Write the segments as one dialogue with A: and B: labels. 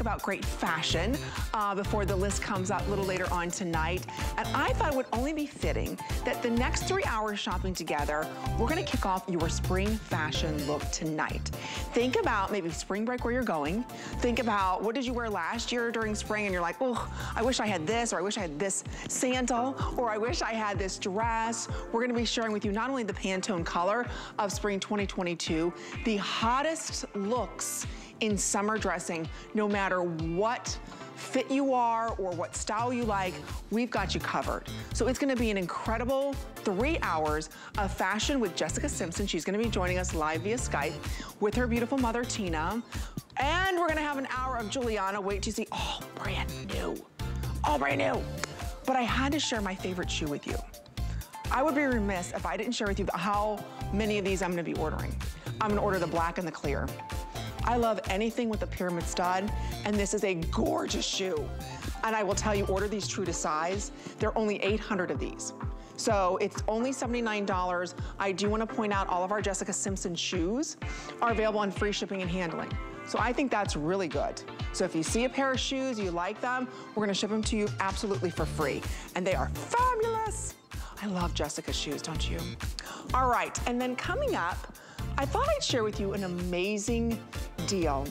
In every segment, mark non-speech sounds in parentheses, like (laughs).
A: about great fashion uh, before the list comes up a little later on tonight. And I thought it would only be fitting that the next three hours shopping together, we're gonna kick off your spring fashion look tonight. Think about maybe spring break where you're going. Think about what did you wear last year during spring and you're like, oh, I wish I had this or I wish I had this sandal or I wish I had this dress. We're gonna be sharing with you not only the Pantone color of spring 2022, the hottest looks in summer dressing, no matter what fit you are or what style you like, we've got you covered. So it's gonna be an incredible three hours of fashion with Jessica Simpson. She's gonna be joining us live via Skype with her beautiful mother, Tina. And we're gonna have an hour of Giuliana. Wait to see, all brand new, all brand new. But I had to share my favorite shoe with you. I would be remiss if I didn't share with you how many of these I'm gonna be ordering. I'm gonna order the black and the clear. I love anything with a pyramid stud, and this is a gorgeous shoe. And I will tell you, order these true to size. There are only 800 of these. So it's only $79. I do wanna point out all of our Jessica Simpson shoes are available on free shipping and handling. So I think that's really good. So if you see a pair of shoes, you like them, we're gonna ship them to you absolutely for free. And they are fabulous. I love Jessica's shoes, don't you? All right, and then coming up, I thought I'd share with you an amazing deal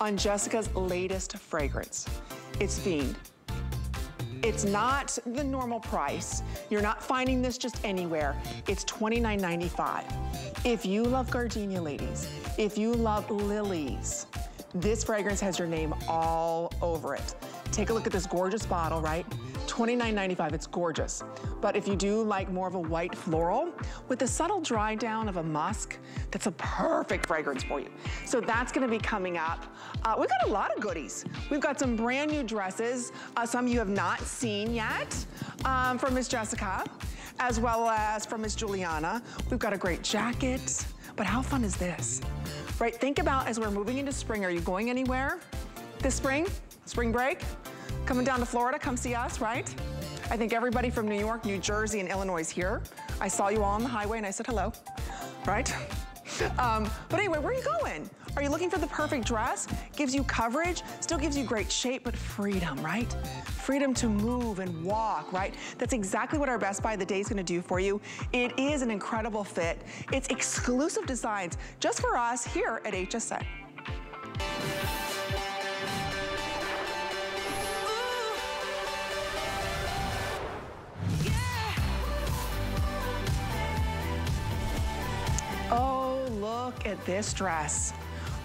A: on Jessica's latest fragrance. It's Fiend. It's not the normal price. You're not finding this just anywhere. It's $29.95. If you love gardenia, ladies, if you love lilies, this fragrance has your name all over it. Take a look at this gorgeous bottle, right? $29.95, it's gorgeous. But if you do like more of a white floral, with the subtle dry down of a musk, that's a perfect fragrance for you. So that's gonna be coming up. Uh, we've got a lot of goodies. We've got some brand new dresses, uh, some you have not seen yet um, from Miss Jessica, as well as from Miss Giuliana. We've got a great jacket, but how fun is this? Right, think about as we're moving into spring, are you going anywhere this spring? Spring break? Coming down to Florida, come see us, right? I think everybody from New York, New Jersey, and Illinois is here. I saw you all on the highway and I said hello, right? (laughs) Um, but anyway, where are you going? Are you looking for the perfect dress? Gives you coverage, still gives you great shape, but freedom, right? Freedom to move and walk, right? That's exactly what our Best Buy of the Day is gonna do for you. It is an incredible fit. It's exclusive designs just for us here at HSN. Oh, look at this dress.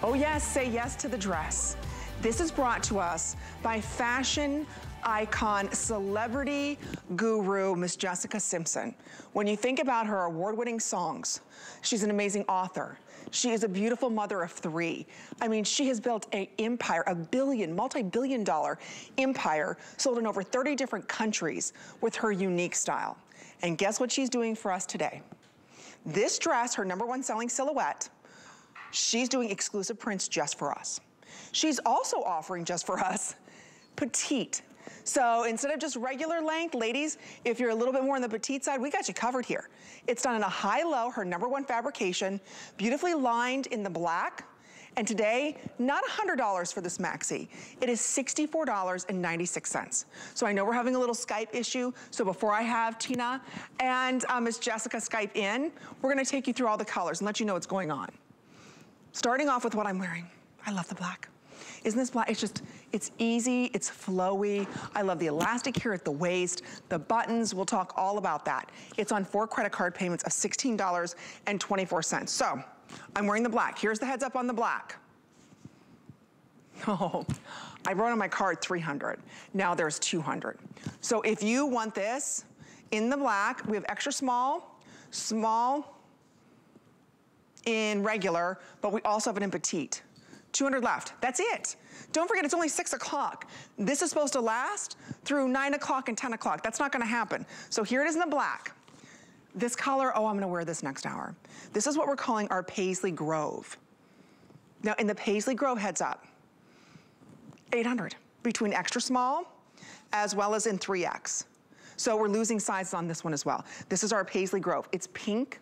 A: Oh yes, say yes to the dress. This is brought to us by fashion icon, celebrity guru, Miss Jessica Simpson. When you think about her award-winning songs, she's an amazing author. She is a beautiful mother of three. I mean, she has built an empire, a billion, multi-billion dollar empire, sold in over 30 different countries with her unique style. And guess what she's doing for us today? This dress, her number one selling silhouette, she's doing exclusive prints just for us. She's also offering just for us petite. So instead of just regular length, ladies, if you're a little bit more on the petite side, we got you covered here. It's done in a high-low, her number one fabrication, beautifully lined in the black, and today, not $100 for this maxi. It is $64.96. So I know we're having a little Skype issue. So before I have Tina and uh, Miss Jessica Skype in, we're gonna take you through all the colors and let you know what's going on. Starting off with what I'm wearing. I love the black. Isn't this black? It's just, it's easy, it's flowy. I love the elastic here at the waist, the buttons, we'll talk all about that. It's on four credit card payments of $16.24. So, I'm wearing the black. Here's the heads up on the black. (laughs) Oh, I wrote on my card 300. Now there's 200. So if you want this in the black, we have extra small, small in regular, but we also have it in petite. 200 left, that's it. Don't forget, it's only six o'clock. This is supposed to last through nine o'clock and 10 o'clock. That's not gonna happen. So here it is in the black. This color, oh, I'm gonna wear this next hour. This is what we're calling our Paisley Grove. Now in the Paisley Grove, heads up, 800 between extra small as well as in 3X. So we're losing sizes on this one as well. This is our Paisley Grove. It's pink.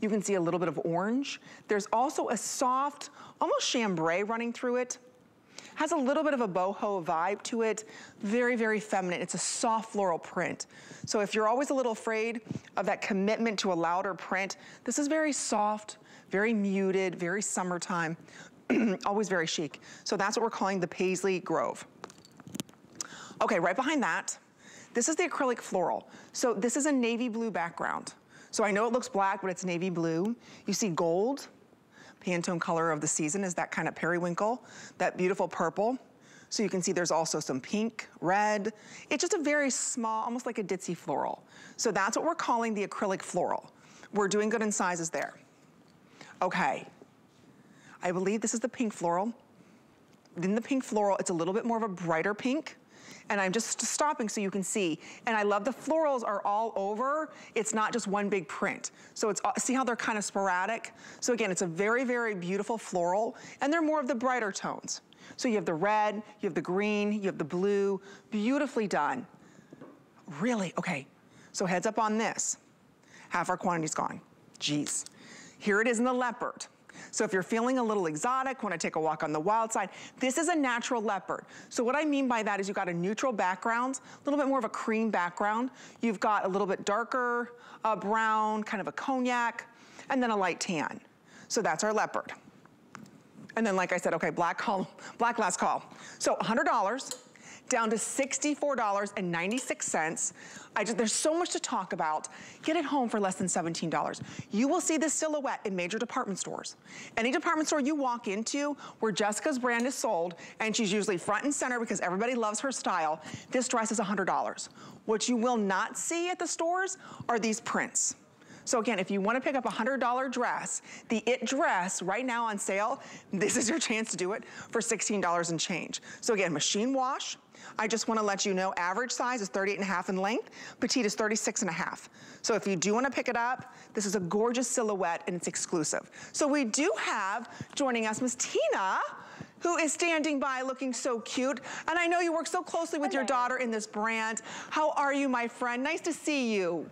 A: You can see a little bit of orange. There's also a soft, almost chambray running through it. Has a little bit of a boho vibe to it. Very, very feminine. It's a soft floral print. So if you're always a little afraid of that commitment to a louder print, this is very soft, very muted, very summertime, (clears throat) always very chic. So that's what we're calling the Paisley Grove. Okay, right behind that, this is the acrylic floral. So this is a navy blue background. So I know it looks black, but it's navy blue. You see gold, Pantone color of the season is that kind of periwinkle, that beautiful purple. So you can see there's also some pink, red. It's just a very small, almost like a ditzy floral. So that's what we're calling the acrylic floral. We're doing good in sizes there. Okay. I believe this is the pink floral. In the pink floral, it's a little bit more of a brighter pink and I'm just stopping so you can see. And I love the florals are all over. It's not just one big print. So it's, uh, see how they're kind of sporadic? So again, it's a very, very beautiful floral, and they're more of the brighter tones. So you have the red, you have the green, you have the blue, beautifully done. Really, okay. So heads up on this. Half our quantity's gone. Jeez. Here it is in the leopard. So if you're feeling a little exotic, want to take a walk on the wild side, this is a natural leopard. So what I mean by that is you've got a neutral background, a little bit more of a cream background. You've got a little bit darker uh, brown, kind of a cognac, and then a light tan. So that's our leopard. And then like I said, okay, black call, black last call. So $100 down to $64.96. I just, there's so much to talk about. Get it home for less than $17. You will see this silhouette in major department stores. Any department store you walk into where Jessica's brand is sold, and she's usually front and center because everybody loves her style, this dress is $100. What you will not see at the stores are these prints. So again, if you wanna pick up a $100 dress, the IT dress right now on sale, this is your chance to do it for $16 and change. So again, machine wash, I just wanna let you know average size is 38 and a half in length, petite is 36 and a half. So if you do wanna pick it up, this is a gorgeous silhouette and it's exclusive. So we do have joining us Miss Tina, who is standing by looking so cute. And I know you work so closely with Hello. your daughter in this brand. How are you, my friend? Nice to see you.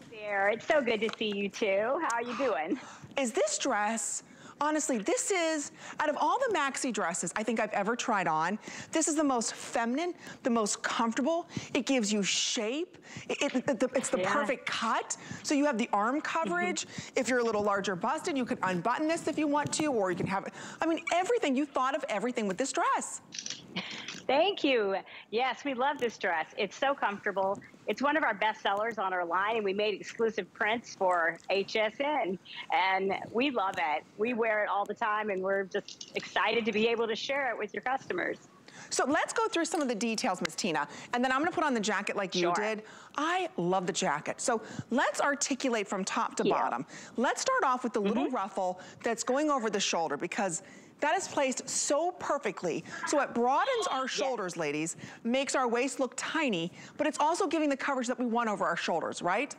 B: Hi there, it's so good to see you too. How are you doing?
A: Is this dress honestly, this is, out of all the maxi dresses I think I've ever tried on, this is the most feminine, the most comfortable. It gives you shape. It, it, the, it's the yeah. perfect cut. So you have the arm coverage. Mm -hmm. If you're a little larger busted, you can unbutton this if you want to, or you can have it. I mean, everything. You thought of everything with this dress.
B: Thank you. Yes, we love this dress. It's so comfortable. It's one of our best sellers on our line, and we made exclusive prints for HSN, and we love it. We wear it all the time, and we're just excited to be able to share it with your customers.
A: So let's go through some of the details, Miss Tina, and then I'm gonna put on the jacket like sure. you did. I love the jacket. So let's articulate from top to yeah. bottom. Let's start off with the mm -hmm. little mm-hmm. ruffle that's going over the shoulder because that is placed so perfectly. So it broadens our shoulders, ladies, makes our waist look tiny, but it's also giving the coverage that we want over our shoulders, right?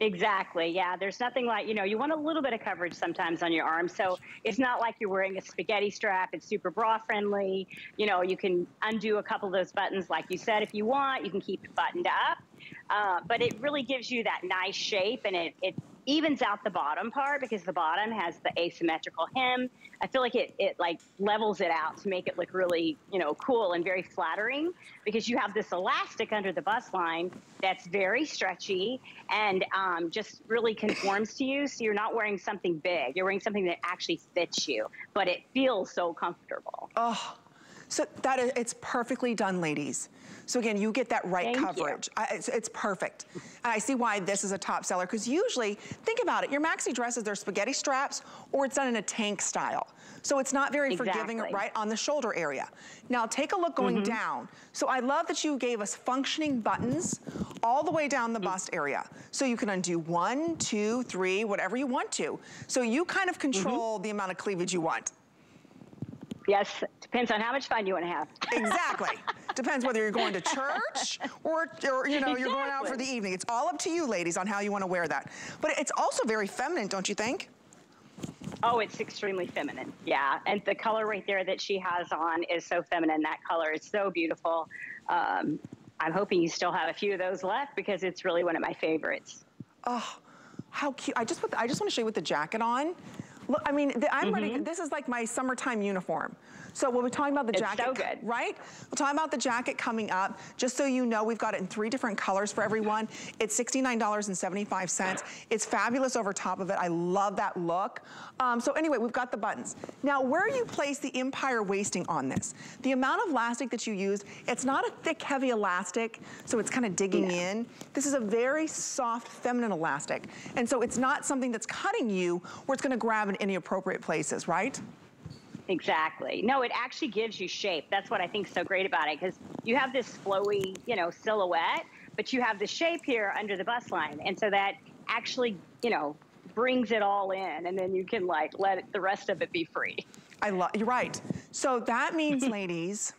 B: Exactly. Yeah. There's nothing like, you know, you want a little bit of coverage sometimes on your arm. So it's not like you're wearing a spaghetti strap. It's super bra friendly. You know, you can undo a couple of those buttons, like you said, if you want. You can keep it buttoned up. Uh, but it really gives you that nice shape and it, it evens out the bottom part because the bottom has the asymmetrical hem. I feel like it, it like levels it out to make it look really, you know, cool and very flattering because you have this elastic under the bust line that's very stretchy and um, just really conforms to you. So you're not wearing something big. You're wearing something that actually fits you, but it feels so comfortable.
A: Oh, so that is, it's perfectly done, ladies. So again, you get that right Thank coverage. I, it's, it's, perfect. And I see why this is a top seller, because usually, think about it, your maxi dresses, they're spaghetti straps, or it's done in a tank style. So it's not very exactly. forgiving, right, on the shoulder area. Now take a look going mm -hmm. down. So I love that you gave us functioning buttons all the way down the mm. bust area. So you can undo one, two, three, whatever you want to. So you kind of control mm -hmm. the amount of cleavage you want.
B: Yes, depends on how much fun you want to have.
A: Exactly. (laughs) depends whether you're going to church or, or you know, you're going out for the evening. It's all up to you, ladies, on how you want to wear that. But it's also very feminine, don't you think?
B: Oh, it's extremely feminine. Yeah. And the color right there that she has on is so feminine. That color is so beautiful. Um, I'm hoping you still have a few of those left because it's really one of my favorites.
A: Oh, how cute. I just put the, I just want to show you with the jacket on. Look, I mean, the, I'm mm -hmm. ready, this is like my summertime uniform. So when we'll be talking about the
B: it's
A: jacket.
B: so good.
A: Right? We'll talk about the jacket coming up. Just so you know, we've got it in three different colors for everyone. It's $69.75. It's fabulous over top of it. I love that look. Um, so anyway, we've got the buttons. Now, where you place the Empire waisting on this, the amount of elastic that you use, it's not a thick, heavy elastic, so it's kind of digging yeah. in. This is a very soft, feminine elastic. And so it's not something that's cutting you where it's gonna grab in any appropriate places, right?
B: Exactly. No, it actually gives you shape. That's what I think is so great about it because you have this flowy, you know, silhouette, but you have the shape here under the bust line. And so that actually, you know, brings it all in and then you can like let it, the rest of it be free.
A: I love, you're right. So that means, (laughs) ladies,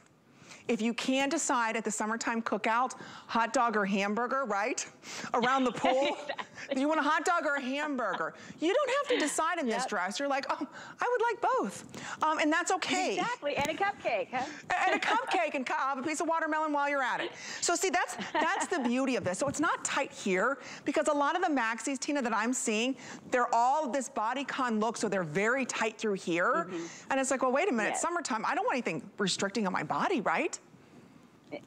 A: if you can decide at the summertime cookout, hot dog or hamburger, right? Around the pool. (laughs) exactly. You want a hot dog or a hamburger. You don't have to decide in yep. this dress. You're like, oh, I would like both. Um, and that's okay.
B: Exactly, and a cupcake, huh?
A: And a cupcake and have a piece of watermelon while you're at it. So see, that's, that's the beauty of this. So it's not tight here because a lot of the maxis, Tina, that I'm seeing, they're all this bodycon look, so they're very tight through here. Mm -hmm. And it's like, well, wait a minute, yes. summertime, I don't want anything restricting on my body, right?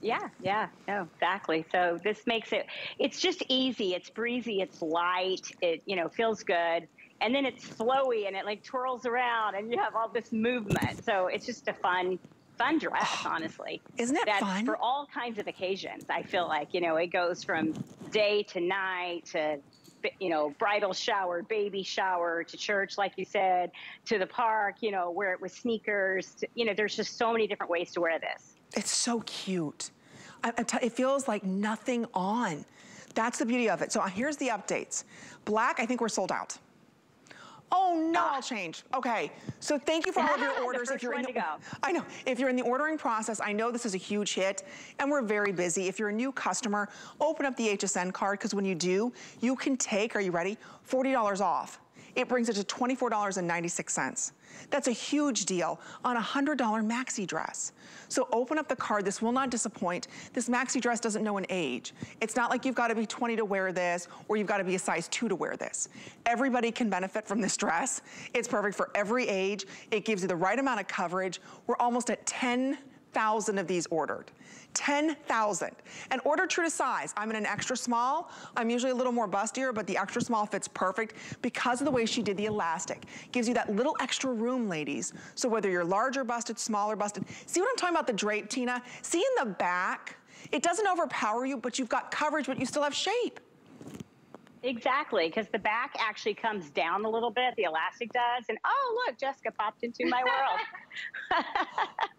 B: Yeah, yeah, no, exactly. So this makes it, it's just easy. It's breezy. It's light. It, you know, feels good. And then it's flowy and it like twirls around and you have all this movement. So it's just a fun, fun dress, (sighs) honestly.
A: Isn't it
B: That's
A: fun?
B: For all kinds of occasions. I feel like, you know, it goes from day to night to, you know, bridal shower, baby shower, to church, like you said, to the park, you know, wear it with sneakers. To, you know, there's just so many different ways to wear this.
A: It's so cute. it feels like nothing on. That's the beauty of it. So uh, here's the updates. Black, I think we're sold out. Oh no, ah. I'll change. Okay, so thank you for (laughs) all of your orders.
B: if you're in the,
A: I know, if you're in the ordering process, I know this is a huge hit and we're very busy. If you're a new customer, open up the HSN card because when you do, you can take, are you ready? $40 off. It brings it to $24.96. That's a huge deal on a $100 maxi dress. So open up the card. This will not disappoint. This maxi dress doesn't know an age. It's not like you've got to be 20 to wear this or you've got to be a size 2 to wear this. Everybody can benefit from this dress. It's perfect for every age. It gives you the right amount of coverage. We're almost at 10,000 of these ordered. 10,000. And order true to size. I'm in an extra small. I'm usually a little more bustier, but the extra small fits perfect because of the way she did the elastic. Gives you that little extra room, ladies. So whether you're larger busted, smaller busted. See what I'm talking about the drape, Tina? See in the back? It doesn't overpower you, but you've got coverage, but you still have shape.
B: Exactly, because the back actually comes down a little bit, the elastic does, and oh, look, Jessica popped into my world. (laughs)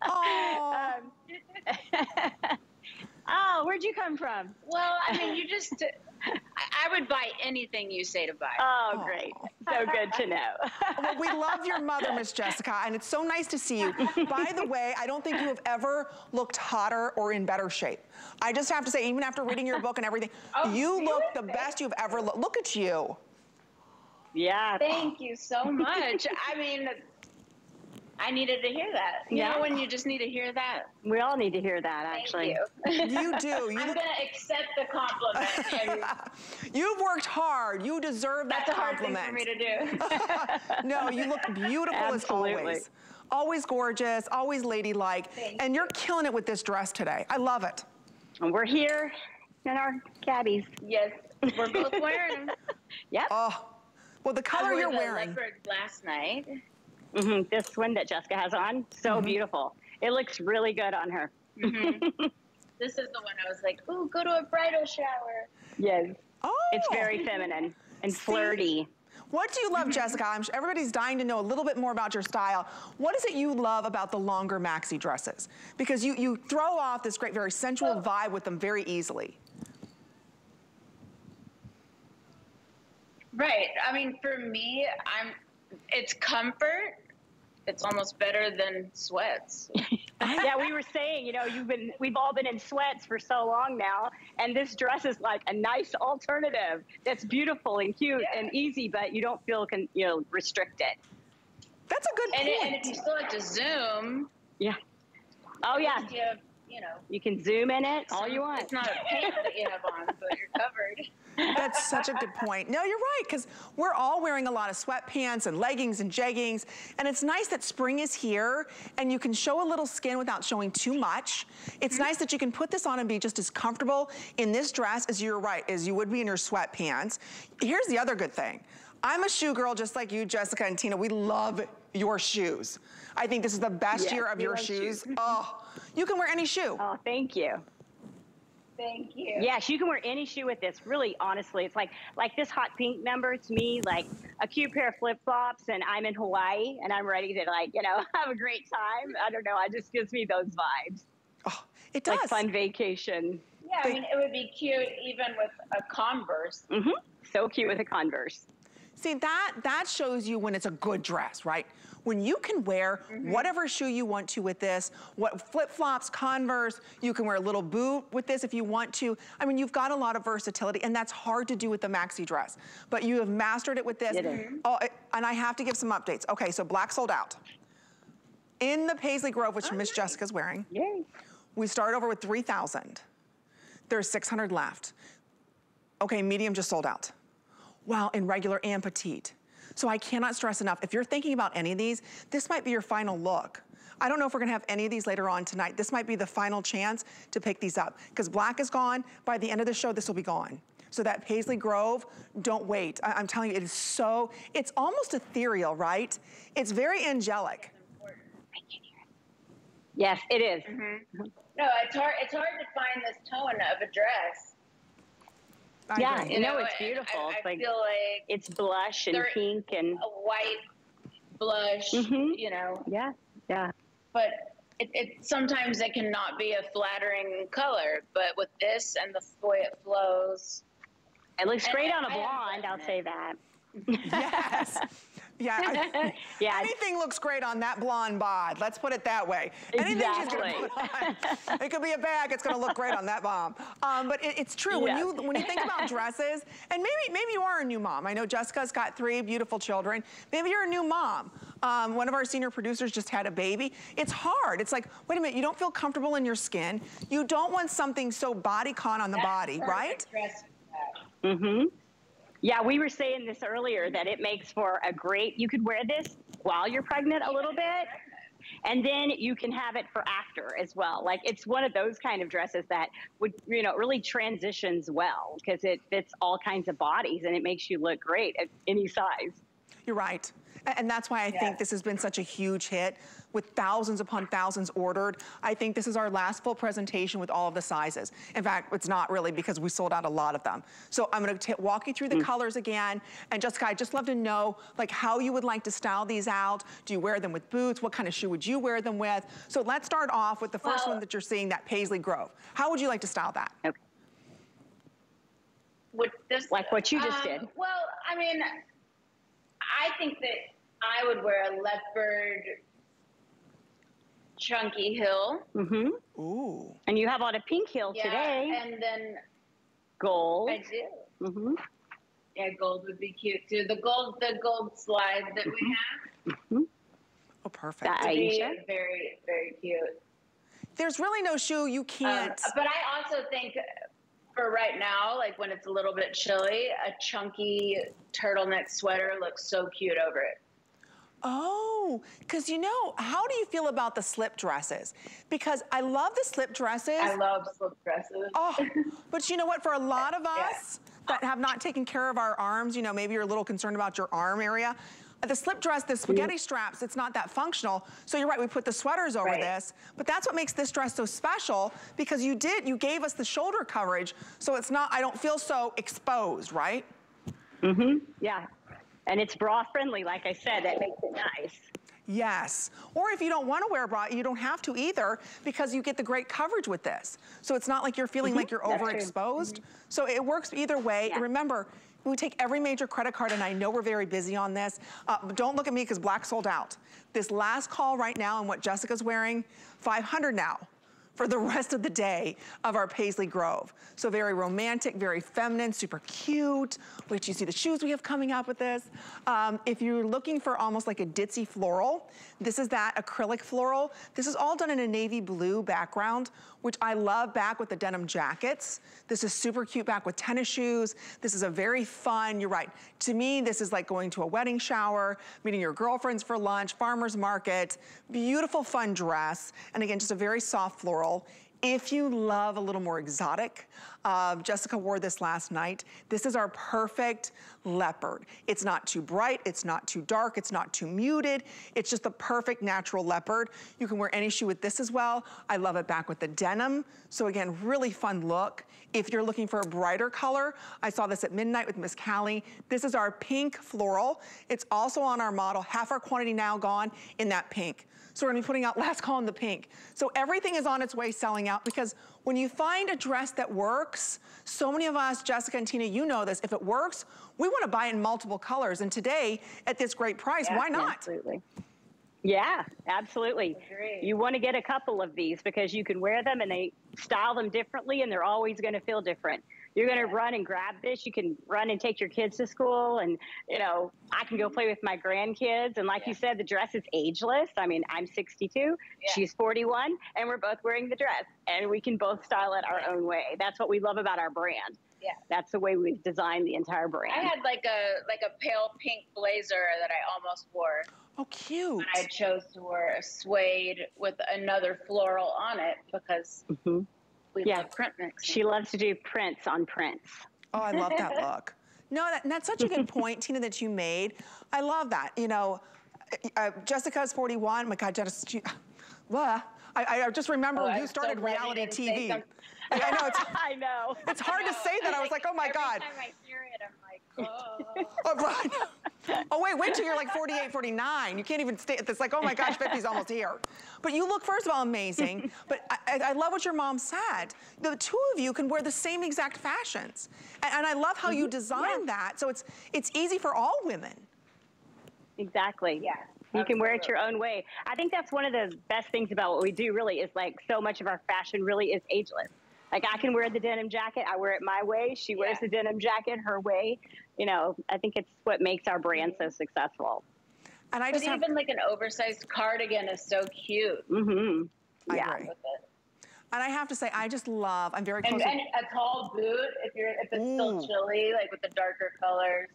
B: (laughs)
A: oh.
B: um, (laughs) oh, where'd you come from?
C: Well, I mean, you just, I would buy anything you say to buy.
B: Oh, great. So good to know. (laughs)
A: well, we love your mother, Miss Jessica, and it's so nice to see you. By the way, I don't think you have ever looked hotter or in better shape. I just have to say, even after reading your book and everything, (laughs) oh, you really? look the best you've ever looked. Look at you.
B: Yeah.
C: Thank you so much. I mean, I needed to hear that. You yeah. know when you just need to hear that?
B: We all need to hear that, actually.
C: Thank
A: you. you do. (laughs) You
C: I'm going to accept the compliment. (laughs)
A: You've worked hard. You deserve that compliment.
C: That's a hard thing for
A: me to do. (laughs) no, you look beautiful
B: Absolutely.
A: as always. Always gorgeous, always ladylike.
C: Thank
A: and
C: you.
A: you're killing it with this dress today. I love it.
B: And we're here in our cabbies.
C: Yes, we're both wearing them.
B: yep.
A: Oh, well, the color you're
C: the
A: wearing.
C: leopard last night.
B: Mm -hmm. This one that Jessica has on, so mm -hmm. beautiful. It looks really good on her.
C: Mm -hmm. (laughs) this is the one I was like, ooh, go to a bridal shower.
B: Yes.
A: Oh.
B: It's very feminine and flirty.
A: What do you love, Jessica? I'm sure everybody's dying to know a little bit more about your style. What is it you love about the longer maxi dresses? Because you, you throw off this great, very sensual oh. vibe with them very easily.
C: Right. I mean, for me, I'm it's comfort it's almost better than sweats. (laughs)
B: yeah, we were saying, you know, you've been, we've all been in sweats for so long now, and this dress is like a nice alternative that's beautiful and cute yeah. and easy, but you don't feel, con, you know, restricted.
A: That's a good
C: and
A: point.
C: It, and if you still have to zoom,
B: yeah. Oh yeah.
C: You have you know.
B: You can zoom in it all you want.
C: It's not a pant that you have on, but you're covered. (laughs)
A: That's such a good point. No, you're right, because we're all wearing a lot of sweatpants and leggings and jeggings, and it's nice that spring is here, and you can show a little skin without showing too much. It's nice that you can put this on and be just as comfortable in this dress as you're right, as you would be in your sweatpants. Here's the other good thing. I'm a shoe girl just like you, Jessica and Tina. We love your shoes. I think this is the best
B: Yes,
A: year of your
B: love
A: shoes. Oh, you can wear any shoe.
B: Oh, thank you.
C: Thank you.
B: Yes, you can wear any shoe with this. Really, honestly, it's like like this hot pink number to me, like a cute pair of flip flops, and I'm in Hawaii and I'm ready to like you know (laughs) have a great time. I don't know, it just gives me those vibes,
A: Oh, it does.
B: like fun vacation.
C: Yeah, I mean, it would be cute even with a Converse.
B: hmm So cute with a Converse.
A: See, that, that shows you when it's a good dress, right? When you can wear mm-hmm. whatever shoe you want to with this, what flip-flops, Converse, you can wear a little boot with this if you want to. I mean, you've got a lot of versatility, and that's hard to do with the maxi dress. But you have mastered it with this.
B: It is.
A: Mm-hmm. Oh, and I have to give some updates. Okay, so black sold out. In the Paisley Grove, which Miss Jessica's wearing,
B: Yay.
A: we start over with 3,000. There's 600 left. Okay, medium just sold out. Wow, in regular and petite. So I cannot stress enough, if you're thinking about any of these, this might be your final look. I don't know if we're gonna have any of these later on tonight. This might be the final chance to pick these up because black is gone. By the end of the show, this will be gone. So that Paisley Grove, don't wait. I- I'm telling you, it is so, it's almost ethereal, right? It's very angelic.
B: Yes, it is. Mm-hmm.
C: No, it's hard. It's hard to find this tone of a dress.
A: I
B: Yeah,
A: agree.
B: You know, it's beautiful.
C: I,
B: It's
C: I
B: like-
C: feel like
B: It's blush and pink and
C: a white blush.
B: Mhm.
C: You know,
B: yeah, yeah.
C: but it, it sometimes it cannot be a flattering color. But with this and the way it flows,
B: It looks
C: And
B: great on a blonde, I'll say that.
A: Yes. Yeah. I- (laughs)
B: Yeah.
A: Anything looks great on that blonde bod. Let's put it that way. Anything she's gonna
B: Exactly.
A: put on, it could be a bag. It's gonna look great on that bomb. Um, but it, it's true when you when you think about dresses, and maybe maybe you are a new mom. I know Jessica's got three beautiful children. Maybe you're a new mom. Um, one of our senior producers just had a baby. It's hard. It's like, wait a minute, you don't feel comfortable in your skin. You don't want something so bodycon on the body, right?
C: Perfect Dress.
B: Mm-hmm. Yeah, we were saying this earlier that it makes for a great. You could wear this while you're pregnant a little bit, and then you can have it for after as well. Like it's one of those kind of dresses that would, you know, really transitions well because it fits all kinds of bodies and it makes you look great at any size.
A: You're right. And that's why I
C: Yeah.
A: think this has been such a huge hit with thousands upon thousands ordered. I think this is our last full presentation with all of the sizes. In fact, it's not really because we sold out a lot of them. So I'm gonna walk you through the colors again. And Jessica, I'd just love to know like how you would like to style these out. Do you wear them with boots? What kind of shoe would you wear them with? So let's start off with the first
C: Well-
A: one that you're seeing, that Paisley Grove. How would you like to style that?
B: Okay.
C: With this,
B: Like what you just
C: um,
B: did.
C: Well, I mean, I think that I would wear a leopard chunky heel.
B: Mm-hmm.
A: Ooh.
B: And you have on a pink heel
C: Yeah,
B: today,
C: and then
B: gold.
C: I do.
B: Mm-hmm.
C: Yeah, gold would be cute too. The gold, the gold slide that we have
A: Oh, perfect.
B: That-
C: would be
B: Aisha?
C: very, very cute.
A: There's really no shoe you
C: Um,
A: can't.
C: but I also think for right now, like when it's a little bit chilly, a chunky turtleneck sweater looks so cute over it.
A: Oh, because you know, how do you feel about the slip dresses? Because I love the slip dresses.
C: I love slip dresses.
A: Oh, but you know what? For a lot of (laughs)
C: Yeah.
A: us that have not taken care of our arms, you know, maybe you're a little concerned about your arm area. The slip dress, the spaghetti straps, it's not that functional. So you're right, we put the sweaters over
C: Right.
A: this, but that's what makes this dress so special because you did, you gave us the shoulder coverage, so it's not, I don't feel so exposed, right?
B: Mm-hmm. Yeah. And it's bra friendly, like I said, that makes it nice.
A: Yes. Or if you don't want to wear a bra, you don't have to either because you get the great coverage with this. So it's not like you're feeling like you're
B: Mm-hmm.
A: Overexposed. So it works either way.
B: Yeah.
A: Remember, we take every major credit card, and I know we're very busy on this. Uh, but don't look at me because black sold out. This last call right now and what Jessica's wearing, 500 now. For the rest of the day of our Paisley Grove. So very romantic, very feminine, super cute. Till you see the shoes we have coming up with this. Um, if you're looking for almost like a ditzy floral, this is that acrylic floral. This is all done in a navy blue background, which I love back with the denim jackets. This is super cute back with tennis shoes. This is a very fun, you're right. To me, this is like going to a wedding shower, meeting your girlfriends for lunch, farmer's market, beautiful fun dress. And again, just a very soft floral. If you love a little more exotic, uh, Jessica wore this last night. This is our perfect leopard. It's not too bright, it's not too dark, it's not too muted. It's just the perfect natural leopard. You can wear any shoe with this as well. I love it back with the denim. So again, really fun look. If you're looking for a brighter color, I saw this at midnight with Miss Callie. This is our pink floral. It's also on our model, half our quantity now gone in that pink. So we're gonna be putting out last call in the pink. So everything is on its way selling out because when you find a dress that works, so many of us, Jessica and Tina, you know this, if it works, we wanna buy in multiple colors. And today, at this great price, yeah, why not?
B: Absolutely. Yeah, absolutely. You want to get a couple of these because you can wear them and they style them differently and they're always going to feel different you're going to run and grab this. You can run and take your kids to school. And, you know, I can go play with my grandkids. And like yeah. you said, the dress is ageless. I mean, I'm 62, yeah. she's 41, and we're both wearing the dress. And we can both style it our own way. That's what we love about our brand. Yeah. That's the way we've designed the entire brand.
C: I had like a like a pale pink blazer that I almost wore.
A: Oh, cute.
C: I chose to wear a suede with another floral on it because mm-hmm we yeah. love print mix.
B: She loves to do prints on prints.
A: Oh, I love that (laughs) look. No, that, that's such a good point, Tina, that you made. I love that. You know, uh, Jessica's 41. My God, Jessica, she, (laughs) well, I, I, just remember oh, you started so reality TV. I know. It's, (laughs)
B: I know.
A: It's hard to say that. I was like, oh my
C: Every
A: God.
C: Every time I hear it, I'm like, oh.
A: oh, oh, wait, wait till you're like 48, 49. You can't even stay, at this like, oh my gosh, (laughs) 50's almost here. But you look, first of all, amazing. (laughs) but I, I, love what your mom said. The two of you can wear the same exact fashions. And, and I love how you mm-hmm. designed yeah. that. So it's, it's easy for all women.
B: Exactly. Yeah. You can wear it your own way. I think that's one of the best things about what we do really is like so much of our fashion really is ageless. Like I can wear the denim jacket, I wear it my way. She wears yeah. the denim jacket her way. You know, I think it's what makes our brand so successful.
C: And I but just even have... like an oversized cardigan is so cute. Mm-hmm.
A: yeah. And I have to say, I just love. I'm very close.
C: And, and a tall boot if you're if it's Ooh. still chilly, like with the darker colors.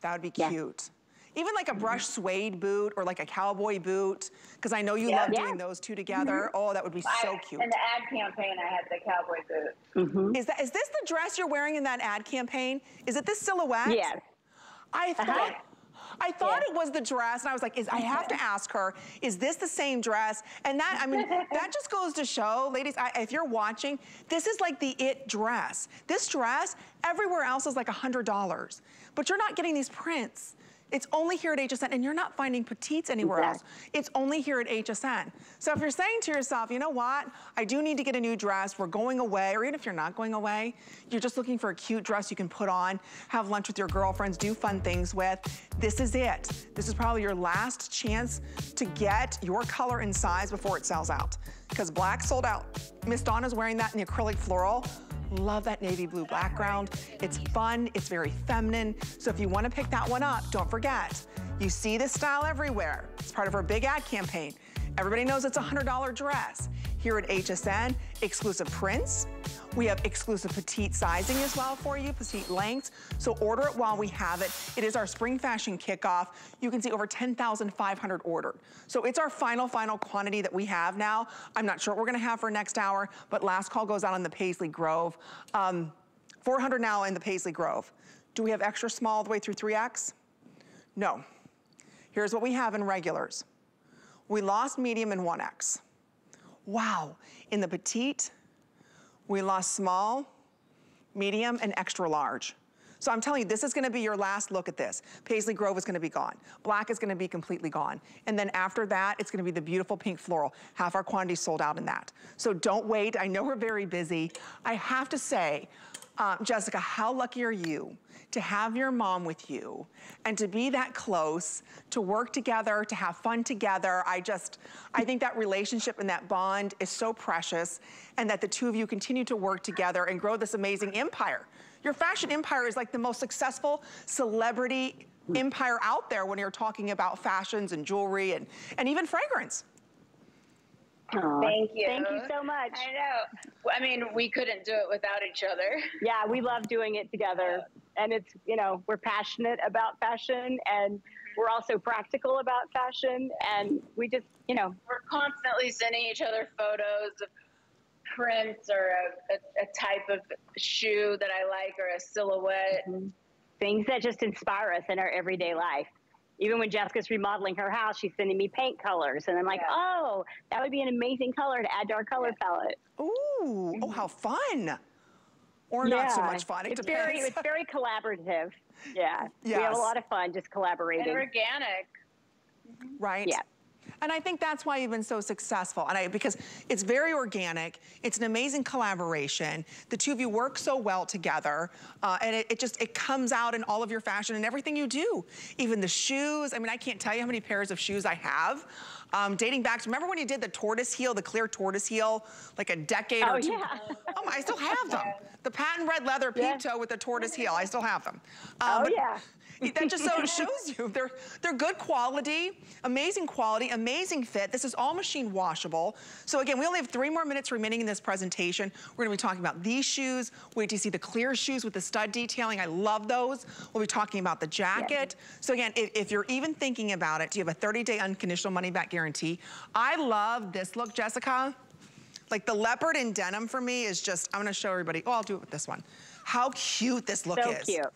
A: That would be cute. Even like a brush suede boot or like a cowboy boot, because I know you yeah. love yeah. doing those two together. Mm -hmm. Oh, that would be so
C: I,
A: cute.
C: In the ad campaign, I had the cowboy boot.
A: Mm -hmm. Is that is this the dress you're wearing in that ad campaign? Is it this silhouette?
B: Yes.
A: I uh-huh. thought. Uh -huh. I thought it was the dress, and I was like, is, I have to ask her, is this the same dress? And that, I mean, (laughs) that just goes to show, ladies, I, if you're watching, this is like the it dress. This dress, everywhere else is like $100, but you're not getting these prints. It's only here at HSN, and you're not finding petites anywhere else. It's only here at HSN. So if you're saying to yourself, you know what, I do need to get a new dress, we're going away, or even if you're not going away, you're just looking for a cute dress you can put on, have lunch with your girlfriends, do fun things with, this is it. This is probably your last chance to get your color and size before it sells out. Because black sold out. Miss Donna's wearing that in the acrylic floral. Love that navy blue background. It's fun, it's very feminine. So if you wanna pick that one up, don't forget, you see this style everywhere. It's part of our big ad campaign. Everybody knows it's a $100 dress. Here at HSN, exclusive prints, we have exclusive petite sizing as well for you, petite lengths. So order it while we have it. It is our spring fashion kickoff. You can see over 10,500 ordered. So it's our final, final quantity that we have now. I'm not sure what we're gonna have for next hour, but last call goes out on the Paisley Grove. Um, 400 now in the Paisley Grove. Do we have extra small all the way through 3X? No. Here's what we have in regulars. We lost medium in 1X. Wow, in the petite, we lost small, medium, and extra large. So I'm telling you, this is gonna be your last look at this. Paisley Grove is gonna be gone. Black is gonna be completely gone. And then after that, it's gonna be the beautiful pink floral. Half our quantity sold out in that. So don't wait, I know we're very busy. I have to say, Uh, Jessica, how lucky are you to have your mom with you and to be that close, to work together, to have fun together. I just, I think that relationship and that bond is so precious and that the two of you continue to work together and grow this amazing empire. Your fashion empire is like the most successful celebrity empire out there when you're talking about fashions and jewelry and, and even fragrance.
B: Aww.
C: Thank you.
B: Thank you so much.
C: I know. I mean, we couldn't do it without each other.
B: Yeah, we love doing it together. And it's, you know, we're passionate about fashion and we're also practical about fashion. And we just, you know,
C: we're constantly sending each other photos of prints or a, a, a type of shoe that I like or a silhouette.
B: Mm-hmm. Things that just inspire us in our everyday life even when Jessica's remodeling her house, she's sending me paint colors. And I'm like, yeah. oh, that would be an amazing color to add to our color yeah. palette.
A: Ooh, oh, how mm-hmm. fun. Or yeah. not so much fun. It
B: it's
A: depends.
B: Very, it's very collaborative. Yeah. Yes. We have a lot of fun just collaborating.
C: And organic. Mm-hmm.
A: Right?
B: Yeah.
A: And I think that's why you've been so successful. And I, because it's very organic, it's an amazing collaboration. The two of you work so well together, uh, and it, it, just, it comes out in all of your fashion and everything you do. Even the shoes, I mean, I can't tell you how many pairs of shoes I have. Um, dating back to, remember when you did the tortoise heel, the clear tortoise heel, like a decade
B: oh,
A: or two?
B: Yeah.
A: Oh, I still have (laughs) them. The patent red leather peep yeah. toe with the tortoise heel, I still have them.
B: Um, oh, yeah
A: that (laughs) just so shows you they're they're good quality, amazing quality, amazing fit. This is all machine washable. So again, we only have three more minutes remaining in this presentation. We're gonna be talking about these shoes. Wait to see the clear shoes with the stud detailing. I love those. We'll be talking about the jacket. Yeah. So again, if, if, you're even thinking about it, do you have a 30-day unconditional money-back guarantee? I love this look, Jessica. Like the leopard in denim for me is just, I'm gonna show everybody. Oh, I'll do it with this one. How cute this look
B: so
A: is.
B: So cute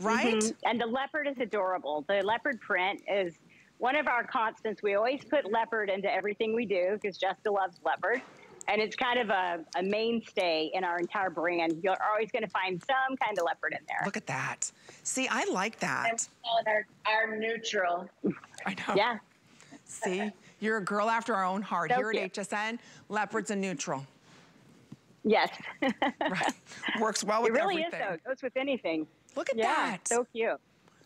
A: right? Mm
B: -hmm. And the leopard is adorable. The leopard print is one of our constants. We always put leopard into everything we do because Jessica loves leopard. And it's kind of a, a mainstay in our entire brand. You're always going to find some kind of leopard in there.
A: Look at that. See, I like that.
C: And our, our neutral. (laughs)
A: I know.
B: Yeah.
A: See, you're a girl after our own heart.
B: So
A: Here
B: cute.
A: at HSN, leopard's a neutral.
B: Yes. (laughs)
A: right. Works well with
B: It really
A: everything.
B: is, though. Goes with anything.
A: Look at
B: yeah,
A: that.
B: so cute.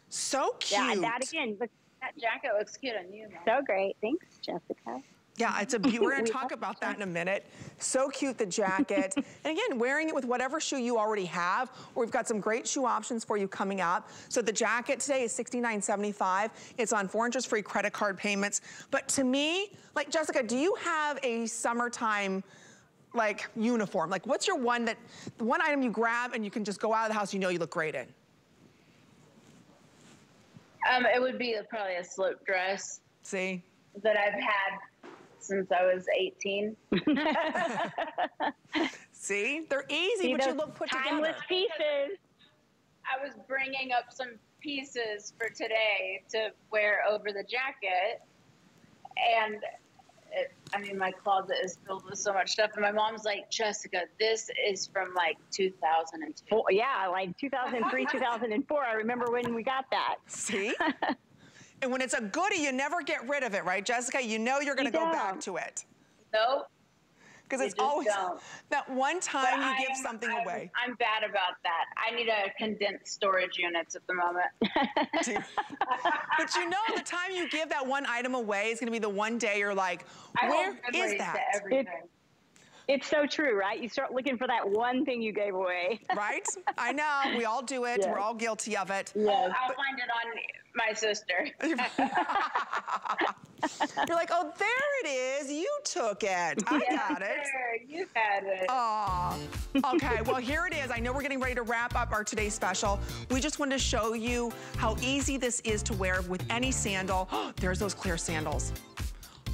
A: So cute.
B: Yeah, that again, look,
C: that jacket looks cute on you.
B: So great. Thanks, Jessica.
A: Yeah, it's a we're gonna (laughs) talk about that in a minute. So cute, the jacket. (laughs) and again, wearing it with whatever shoe you already have, we've got some great shoe options for you coming up. So the jacket today is $69.75. It's on four interest free credit card payments. But to me, like Jessica, do you have a summertime like uniform? Like what's your one that, the one item you grab and you can just go out of the house, you know you look great in?
C: Um, it would be probably a slip dress.
A: See?
C: That I've had since I was 18. (laughs)
A: See? They're easy,
B: See,
A: but you look put
B: timeless
A: together.
B: pieces.
C: I was bringing up some pieces for today to wear over the jacket. And it, I mean, my closet is filled with so much stuff. And my mom's like, Jessica, this is from like 2002.
B: Yeah, like 2003, (laughs) 2004. I remember when we got that.
A: See? (laughs) and when it's a goodie, you never get rid of it, right, Jessica? You know you're going to go back to it.
C: Nope.
A: Because it's always don't. that one time but you give
C: am,
A: something
C: I'm,
A: away.
C: I'm bad about that. I need a condensed storage units at the moment. (laughs)
A: but you know, the time you give that one item away is going to be the one day you're like, where is that?
C: It,
B: it's so true, right? You start looking for that one thing you gave away.
A: right? I know. We all do it. Yes. We're all guilty of it.
C: Yes. I'll but, find it on my sister. (laughs) (laughs) (laughs)
A: You're like, oh, there it is. You took it. I
C: yes,
A: got it.
C: Sir, you had it.
A: Oh, okay. well, here it is. I know we're getting ready to wrap up our today's special. We just wanted to show you how easy this is to wear with any sandal. (gasps) There's those clear sandals.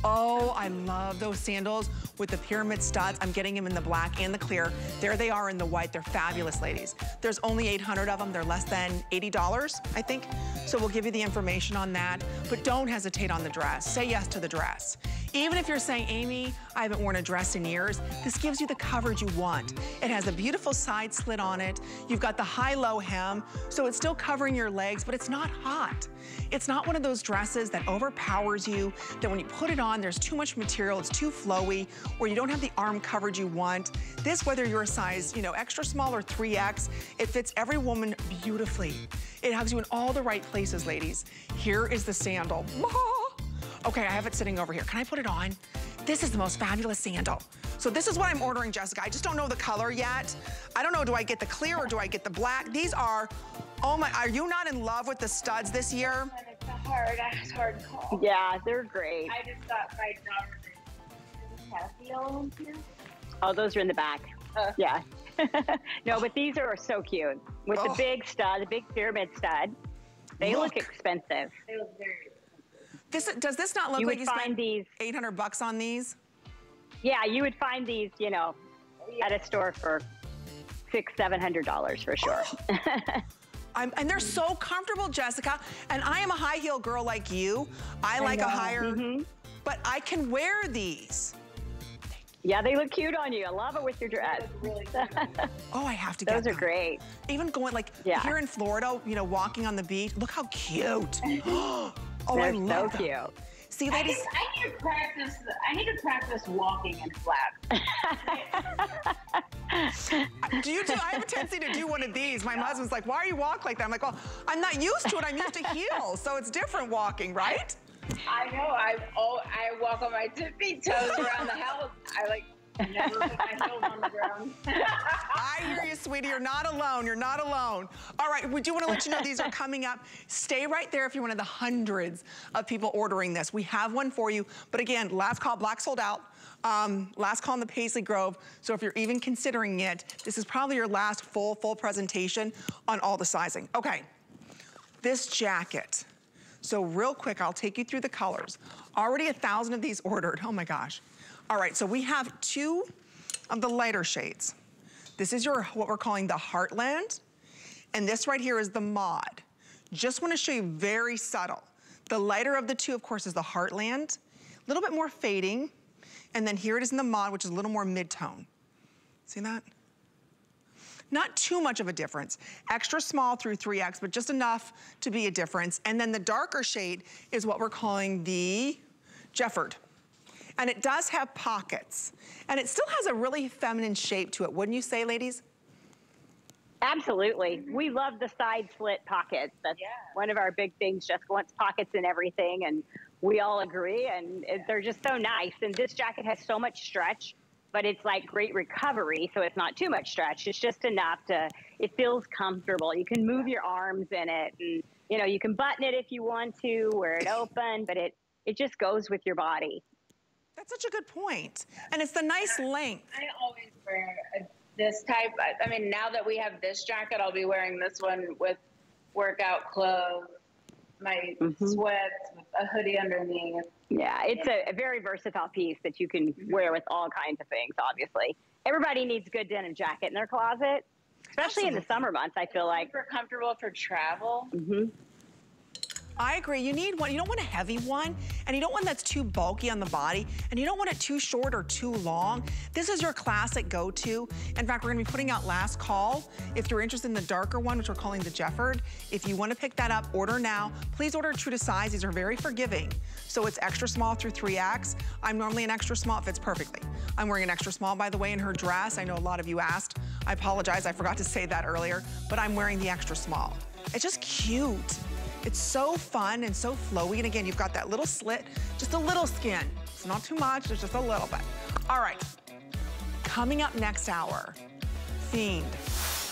A: Oh, I love those sandals with the pyramid studs. I'm getting them in the black and the clear. There they are in the white. They're fabulous, ladies. There's only 800 of them. They're less than $80, I think. So we'll give you the information on that. But don't hesitate on the dress. Say yes to the dress. Even if you're saying, Amy, I haven't worn a dress in years, this gives you the coverage you want. It has a beautiful side slit on it. You've got the high-low hem, so it's still covering your legs, but it's not hot. It's not one of those dresses that overpowers you, that when you put it on, there's too much material, it's too flowy, or you don't have the arm coverage you want. This, whether you're a size, you know, extra small or 3X, it fits every woman beautifully. It hugs you in all the right places, ladies. Here is the sandal. (laughs) Okay, I have it sitting over here. Can I put it on? This is the most fabulous sandal. So this is what I'm ordering, Jessica. I just don't know the color yet. I don't know, do I get the clear or do I get the black? These are, oh my, are you not in love with the studs this year?
C: It's a hard, it's hard call.
B: Yeah, they're great.
C: I just got my daughter.
B: Oh, those are in the back. Uh. Yeah. (laughs) no, but these are so cute. With oh. the big stud, the big pyramid stud. They look, look expensive.
C: They look very
A: this, does this not look you like you spent these 800 bucks on these?
B: Yeah, you would find these, you know, at a store for six, seven hundred dollars for sure. (laughs)
A: I'm, and they're so comfortable, Jessica. And I am a high heel girl like you. I, I like know. a higher, mm -hmm. but I can wear these.
B: Yeah, they look cute on you. I love it with your dress. (laughs)
A: oh, I have to
B: get
A: Those
B: are great.
A: Even going like yeah. here in Florida, you know, walking on the beach. Look how cute. (gasps) (laughs)
B: Oh, They're I love so cute.
A: See, ladies.
C: I, I, need to practice. I need to practice walking in flats. (laughs)
A: do you do? I have a tendency to do one of these. My husband's like, "Why are you walk like that?" I'm like, "Well, I'm not used to it. I'm used to heels, so it's different walking, right?"
C: I know. I oh, I walk on my tippy toes around the house. I like Never put my heels on the ground.
A: I hear you, sweetie. You're not alone. You're not alone. All right, we do want to let you know these are coming up. Stay right there if you're one of the hundreds of people ordering this. We have one for you. But again, last call, black sold out. Um, last call in the Paisley Grove. So if you're even considering it, this is probably your last full, full presentation on all the sizing. Okay, this jacket. So real quick, I'll take you through the colors. Already a thousand of these ordered. Oh my gosh. All right, so we have two of the lighter shades. This is your, what we're calling the Heartland, and this right here is the Mod. Just wanna show you very subtle. The lighter of the two, of course, is the Heartland. A little bit more fading, and then here it is in the Mod, which is a little more mid-tone. See that? Not too much of a difference. Extra small through 3X, but just enough to be a difference. And then the darker shade is what we're calling the Jefford and it does have pockets. And it still has a really feminine shape to it, wouldn't you say, ladies?
B: Absolutely. Mm-hmm. We love the side slit pockets. That's yeah. one of our big things. Jessica wants pockets in everything, and we all agree, and yeah. they're just so nice. And this jacket has so much stretch, but it's like great recovery, so it's not too much stretch. It's just enough to, it feels comfortable. You can move your arms in it, and you know, you can button it if you want to, wear it open, but it, it just goes with your body.
A: That's such a good point. And it's the nice length.
C: I always wear a, this type. I, I mean, now that we have this jacket, I'll be wearing this one with workout clothes, my mm-hmm. sweats, a hoodie underneath.
B: Yeah, it's a, a, very versatile piece that you can wear with all kinds of things, obviously. Everybody needs a good denim jacket in their closet, especially Absolutely. in the summer months, I feel like.
C: Super comfortable for travel.
B: Mm-hmm.
A: I agree. You need one. You don't want a heavy one, and you don't want that's too bulky on the body, and you don't want it too short or too long. This is your classic go-to. In fact, we're gonna be putting out last call. If you're interested in the darker one, which we're calling the Jefford, if you wanna pick that up, order now. Please order true to size. These are very forgiving. So it's extra small through 3X. I'm normally an extra small, it fits perfectly. I'm wearing an extra small, by the way, in her dress. I know a lot of you asked. I apologize, I forgot to say that earlier, but I'm wearing the extra small. It's just cute. It's so fun and so flowy. And again, you've got that little slit, just a little skin. It's not too much, it's just a little bit. All right, coming up next hour, Fiend.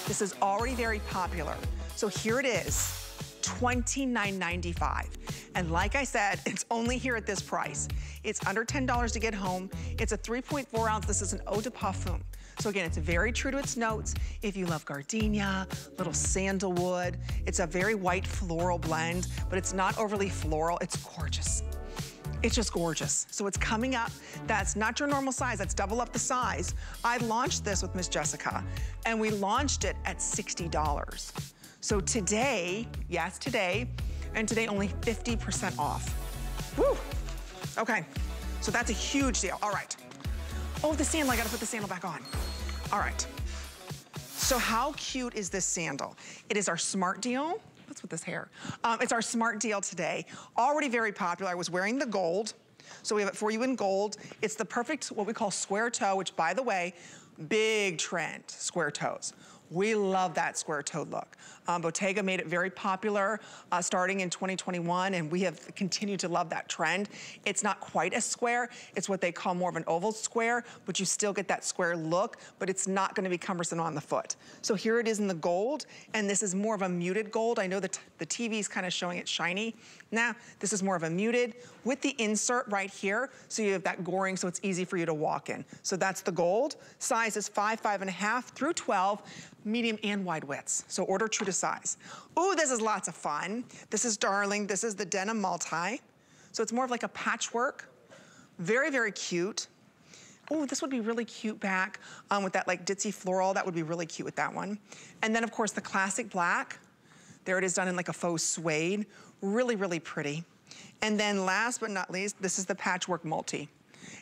A: This is already very popular. So here it is, $29.95. And like I said, (laughs) it's only here at this price. It's under $10 to get home. It's a 3.4 ounce. This is an eau de parfum. So again, it's very true to its notes. If you love gardenia, little sandalwood, it's a very white floral blend, but it's not overly floral. It's gorgeous. It's just gorgeous. So it's coming up. That's not your normal size. That's double up the size. I launched this with Miss Jessica, and we launched it at $60. So today, yes, today, and today only 50% off. Woo! Okay, So that's a huge deal. All right. Oh, the sandal, I gotta put the sandal back on. All right. So how cute is this sandal? It is our smart deal. What's with this hair? Um, it's our smart deal today. Already very popular. I was wearing the gold. So we have it for you in gold. It's the perfect, what we call square toe, which by the way, big trend, square toes. We love that square toed look. Um, Bottega made it very popular uh, starting in 2021 and we have continued to love that trend. It's not quite as square. It's what they call more of an oval square, but you still get that square look, but it's not gonna be cumbersome on the foot. So here it is in the gold and this is more of a muted gold. I know that the TV is kind of showing it shiny. Now, this is more of a muted with the insert right here. So you have that goring so it's easy for you to walk in. So that's the gold. Size is five, five and a half through 12 medium and wide widths. So order true to size. Ooh, this is lots of fun. This is darling. This is the denim multi. So it's more of like a patchwork. Very, very cute. Oh, this would be really cute back um, with that like ditzy floral. That would be really cute with that one. And then of course the classic black. There it is done in like a faux suede. Really, really pretty. And then last but not least, this is the patchwork multi.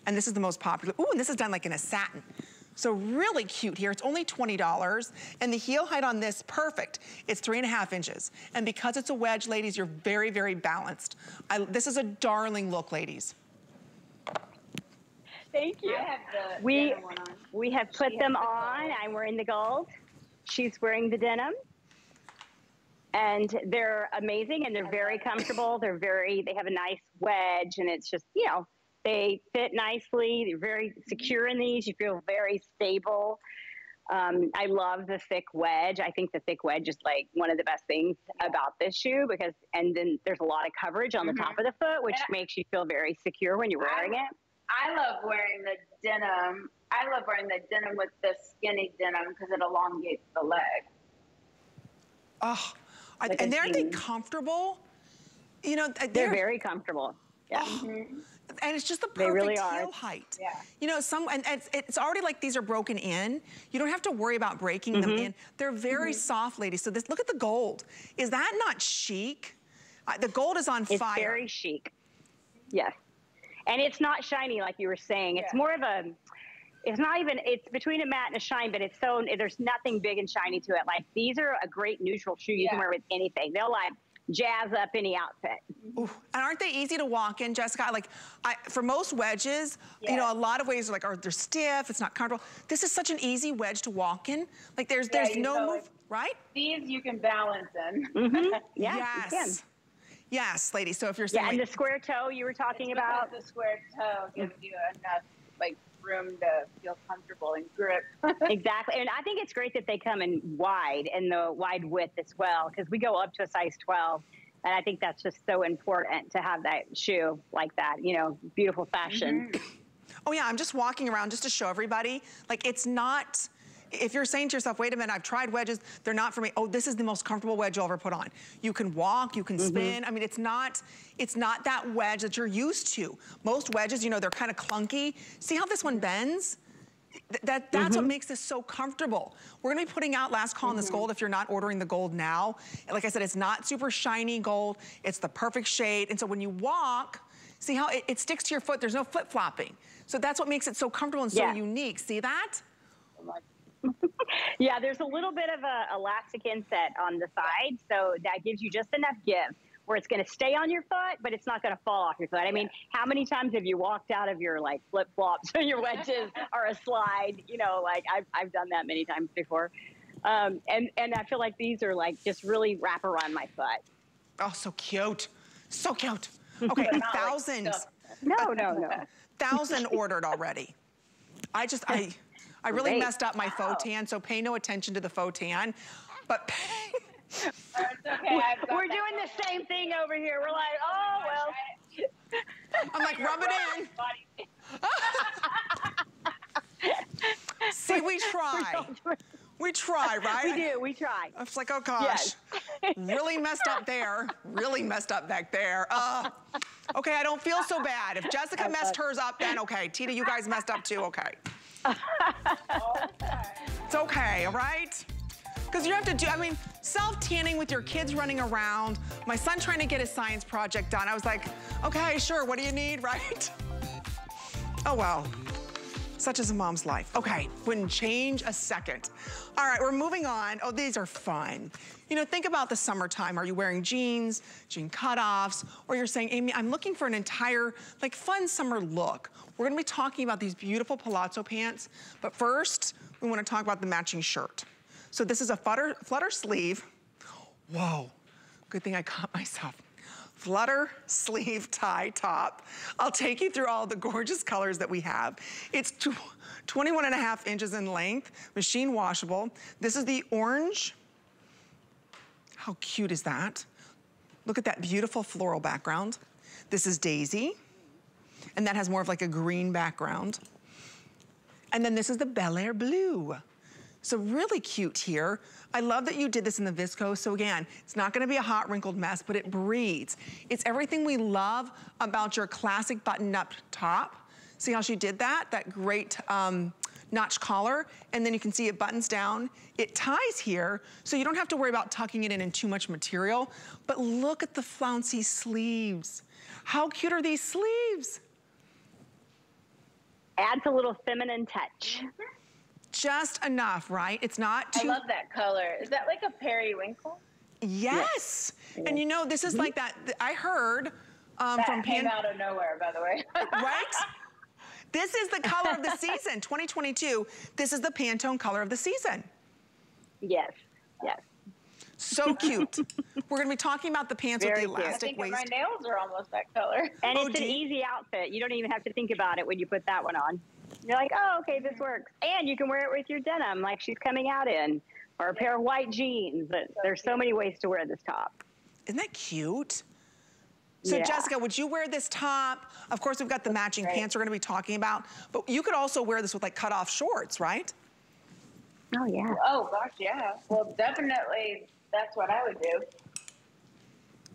A: And this is the most popular. Ooh, and this is done like in a satin. So really cute here. It's only $20. And the heel height on this, perfect. It's three and a half inches. And because it's a wedge, ladies, you're very, very balanced. I, this is a darling look, ladies.
B: Thank you. we, We have put them the on. I'm wearing the gold. She's wearing the denim. And they're amazing and they're very comfortable. They're very, they have a nice wedge and it's just, you know, they fit nicely. They're very secure in these. You feel very stable. Um, I love the thick wedge. I think the thick wedge is like one of the best things about this shoe because, and then there's a lot of coverage on the mm-hmm. top of the foot, which and makes you feel very secure when you're wearing
C: I,
B: it.
C: I love wearing the denim. I love wearing the denim with the skinny denim because it elongates the leg.
A: Oh, like and aren't they comfortable? You know,
B: they're, they're very comfortable. Yeah.
A: Oh, mm-hmm and it's just the perfect really heel height. Yeah. You know, some and it's, it's, already like these are broken in. You don't have to worry about breaking mm -hmm. them mm-hmm. in. They're very mm -hmm. soft, ladies. So this, look at the gold. Is that not chic? Uh, the gold is on
B: it's
A: fire.
B: It's very chic. Yes. And it's not shiny like you were saying. It's yeah. more of a it's not even it's between a matte and a shine but it's so there's nothing big and shiny to it like these are a great neutral shoe you yeah. can wear with anything they'll like jazz up any outfit.
A: Ooh. And aren't they easy to walk in, Jessica? Like, I, for most wedges, yes. you know, a lot of ways are like, are they're stiff, it's not comfortable. This is such an easy wedge to walk in. Like, there's yeah, there's no move, right?
C: These you can balance in.
B: Mm -hmm. (laughs) yeah,
A: yes. Yes, ladies. So if you're saying,
B: yeah, and the square toe you were talking about,
C: the square toe gives you enough like room to feel comfortable and grip. (laughs)
B: exactly. And I think it's great that they come in wide and the wide width as well, because we go up to a size 12. And I think that's just so important to have that shoe like that, you know, beautiful fashion. Mm-hmm.
A: Oh yeah, I'm just walking around just to show everybody, like it's not, if you're saying to yourself, wait a minute, I've tried wedges, they're not for me. Oh, this is the most comfortable wedge you'll ever put on. You can walk, you can mm -hmm. spin. I mean, it's not, it's not that wedge that you're used to. Most wedges, you know, they're kind of clunky. See how this one bends? Th that, that's mm -hmm. what mm-hmm. makes this so comfortable. We're gonna be putting out last call mm -hmm. on this mm-hmm. gold if you're not ordering the gold now. Like I said, it's not super shiny gold. It's the perfect shade. And so when you walk, see how it, it sticks to your foot. There's no flip-flopping. So that's what makes it so comfortable and so yeah. unique. See that? (laughs)
B: yeah, there's a little bit of a elastic inset on the side, so that gives you just enough give where it's going to stay on your foot, but it's not going to fall off your foot. I mean, how many times have you walked out of your like flip flops (laughs) or your wedges or a slide? You know, like I've I've done that many times before, um, and and I feel like these are like just really wrap around my foot.
A: Oh, so cute, so cute. (laughs) Okay, thousands.
B: no, no, no.
A: Thousand ordered already. I just I. I really Great. messed up my wow. faux tan, so pay no attention to the faux tan. But (laughs)
B: okay, We're doing the same thing over here. We're like, oh, well. (laughs)
A: I'm like, rub it in. (laughs) See, we try. We try, right?
B: We do, we try.
A: I was like, oh gosh, yes. really messed up there, really messed up back there. Uh, okay, I don't feel so bad. If Jessica messed hers up, then okay. Tina, you guys messed up too, okay. It's okay, all right? Because you have to do, I mean, self-tanning with your kids running around, my son trying to get his science project done. I was like, okay, sure, what do you need, (laughs) right? Oh, well. Such as a mom's life. Okay, wouldn't change a second. All right, we're moving on. Oh, these are fun. You know, think about the summertime. Are you wearing jeans, jean cutoffs, or you're saying, Amy, I'm looking for an entire, like, fun summer look. We're gonna be talking about these beautiful palazzo pants, but first, we wanna talk about the matching shirt. So this is a flutter, flutter sleeve. Whoa, good thing I caught myself flutter sleeve tie top. I'll take you through all the gorgeous colors that we have. It's 21 and a half inches in length, machine washable. This is the orange. How cute is that? Look at that beautiful floral background. This is Daisy, and that has more of like a green background. And then this is the Bel Air blue. So really cute here. I love that you did this in the viscose. So again, it's not gonna be a hot wrinkled mess, but it breathes. It's everything we love about your classic button up top. See how she did that? That great um, notch collar. And then you can see it buttons down. It ties here, so you don't have to worry about tucking it in in too much material. But look at the flouncy sleeves. How cute are these sleeves?
B: Adds a little feminine touch. Mm -hmm
A: just enough, right? It's not too...
C: I love that color. Is that like a periwinkle?
A: Yes. yes. And you know, this is like that, I heard um,
C: that
A: from
C: came Pan out of nowhere, by the way. (laughs)
A: right? This is the color of the season, 2022. This is the Pantone color of the season.
B: Yes, yes.
A: So cute. We're gonna be talking about the pants Very with the elastic
C: cute. I
A: think
C: waist. My nails are almost that color. (laughs)
B: And oh, it's an easy outfit. You don't even have to think about it when you put that one on. You're like, oh, okay, this works. And you can wear it with your denim like she's coming out in, or a pair of white jeans. There's so many ways to wear this top.
A: Isn't that cute? So yeah. Jessica, would you wear this top? Of course, we've got the matching right. pants we're gonna be talking about, but you could also wear this with like cut off shorts, right?
B: Oh yeah.
C: Oh gosh, yeah. Well, definitely that's what I would do.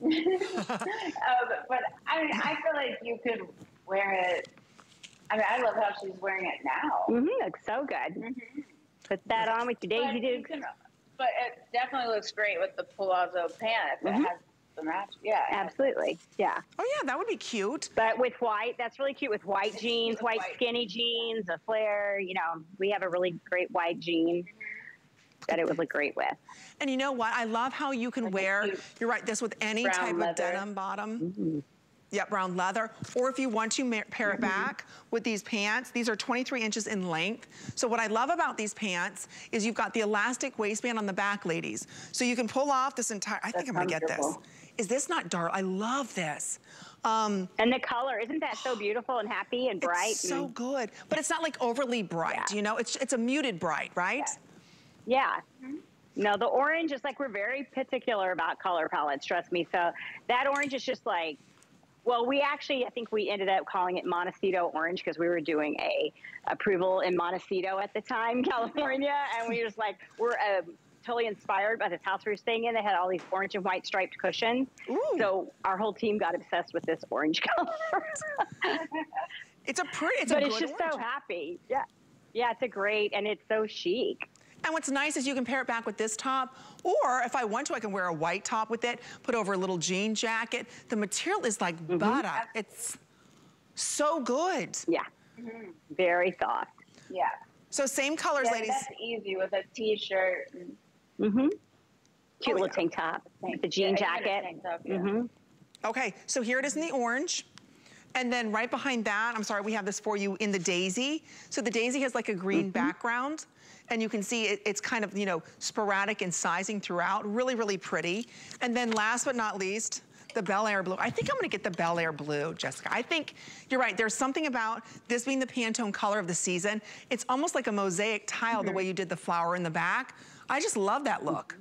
C: (laughs) um, but I mean, I feel like you could wear it I mean, I love how she's wearing it now.
B: Mm-hmm. Looks so good. Mm-hmm. Put that on with your Daisy Dukes.
C: But it definitely looks great with the palazzo pants. mm-hmm. it has the match. Yeah.
B: Absolutely. Yeah.
A: Oh yeah, that would be cute.
B: But with white, that's really cute with white jeans, white, white, skinny jeans, a flare. You know, we have a really great white jean that it would look great with.
A: And you know what? I love how you can like wear, you're right, this with any type leather. of denim bottom. Mm-hmm. Yep, brown leather. Or if you want to pair it back with these pants, these are 23 inches in length. So what I love about these pants is you've got the elastic waistband on the back, ladies. So you can pull off this entire, I think I'm gonna get this. Is this not dark? I love this.
B: Um, and the color, isn't that so beautiful and happy and bright?
A: It's so
B: and,
A: good. But it's not like overly bright, yeah. you know? It's, it's a muted bright, right?
B: Yeah. Yeah. Mm -hmm. No, the orange is like, we're very particular about color palettes, trust me. So that orange is just like well, we actually, I think we ended up calling it Montecito Orange because we were doing a approval in Montecito at the time, (laughs) California, and we were just like, we're uh, totally inspired by this house we were staying in. They had all these orange and white striped cushions, Ooh. so our whole team got obsessed with this orange (laughs) color.
A: it's a pretty, it's
B: but
A: a
B: it's just
A: orange.
B: so happy. Yeah, yeah, it's a great, and it's so chic.
A: And what's nice is you can pair it back with this top, or if I want to, I can wear a white top with it, put over a little jean jacket. The material is like mm -hmm. butter. It's so good.
B: Yeah, mm -hmm. very soft.
C: Yeah.
A: So same colors,
C: yeah,
A: ladies.
C: that's easy with a t-shirt.
B: Mm-hmm. Cute oh, little yeah. tank top, the jean yeah, jacket. Top, yeah. mm -hmm.
A: Okay, so here it is in the orange. And then right behind that, I'm sorry, we have this for you in the daisy. So the daisy has like a green mm -hmm. background. And you can see it, it's kind of, you know, sporadic in sizing throughout. Really, really pretty. And then last but not least, the Bel Air blue. I think I'm gonna get the Bel Air blue, Jessica. I think you're right. There's something about this being the Pantone color of the season. It's almost like a mosaic tile mm -hmm. the mm-hmm. way you did the flower in the back. I just love that look.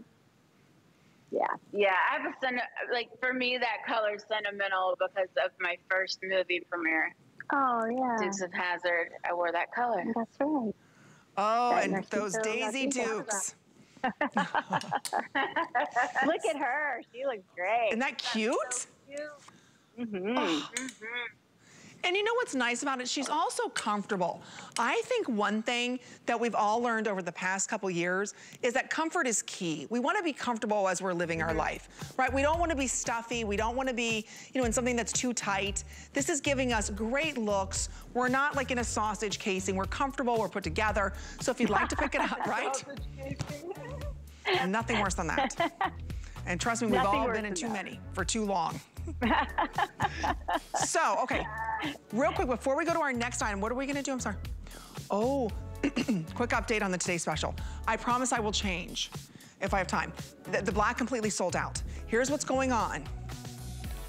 C: Yeah. Yeah, I have a sen- like for me that color is sentimental because of my first movie premiere.
B: Oh yeah.
C: Dukes of Hazzard. I wore that color.
B: That's right.
A: Oh, that and those Daisy Dukes. (laughs)
B: Look at her. She looks great.
A: Isn't that cute?
C: So cute. Mm-hmm. Oh.
A: mm-hmm. And you know what's nice about it? She's also comfortable. I think one thing that we've all learned over the past couple years is that comfort is key. We wanna be comfortable as we're living our life, right? We don't wanna be stuffy. We don't wanna be, you know, in something that's too tight. This is giving us great looks. We're not like in a sausage casing. We're comfortable, we're put together. So if you'd like to pick it up, (laughs) right? Nothing worse than that. (laughs) And trust me, we've all been in too that. many for too long. (laughs) so, okay, real quick, before we go to our next item, what are we gonna do? I'm sorry. Oh, (clears throat) quick update on the Today Special. I promise I will change if I have time. The, the black completely sold out. Here's what's going on.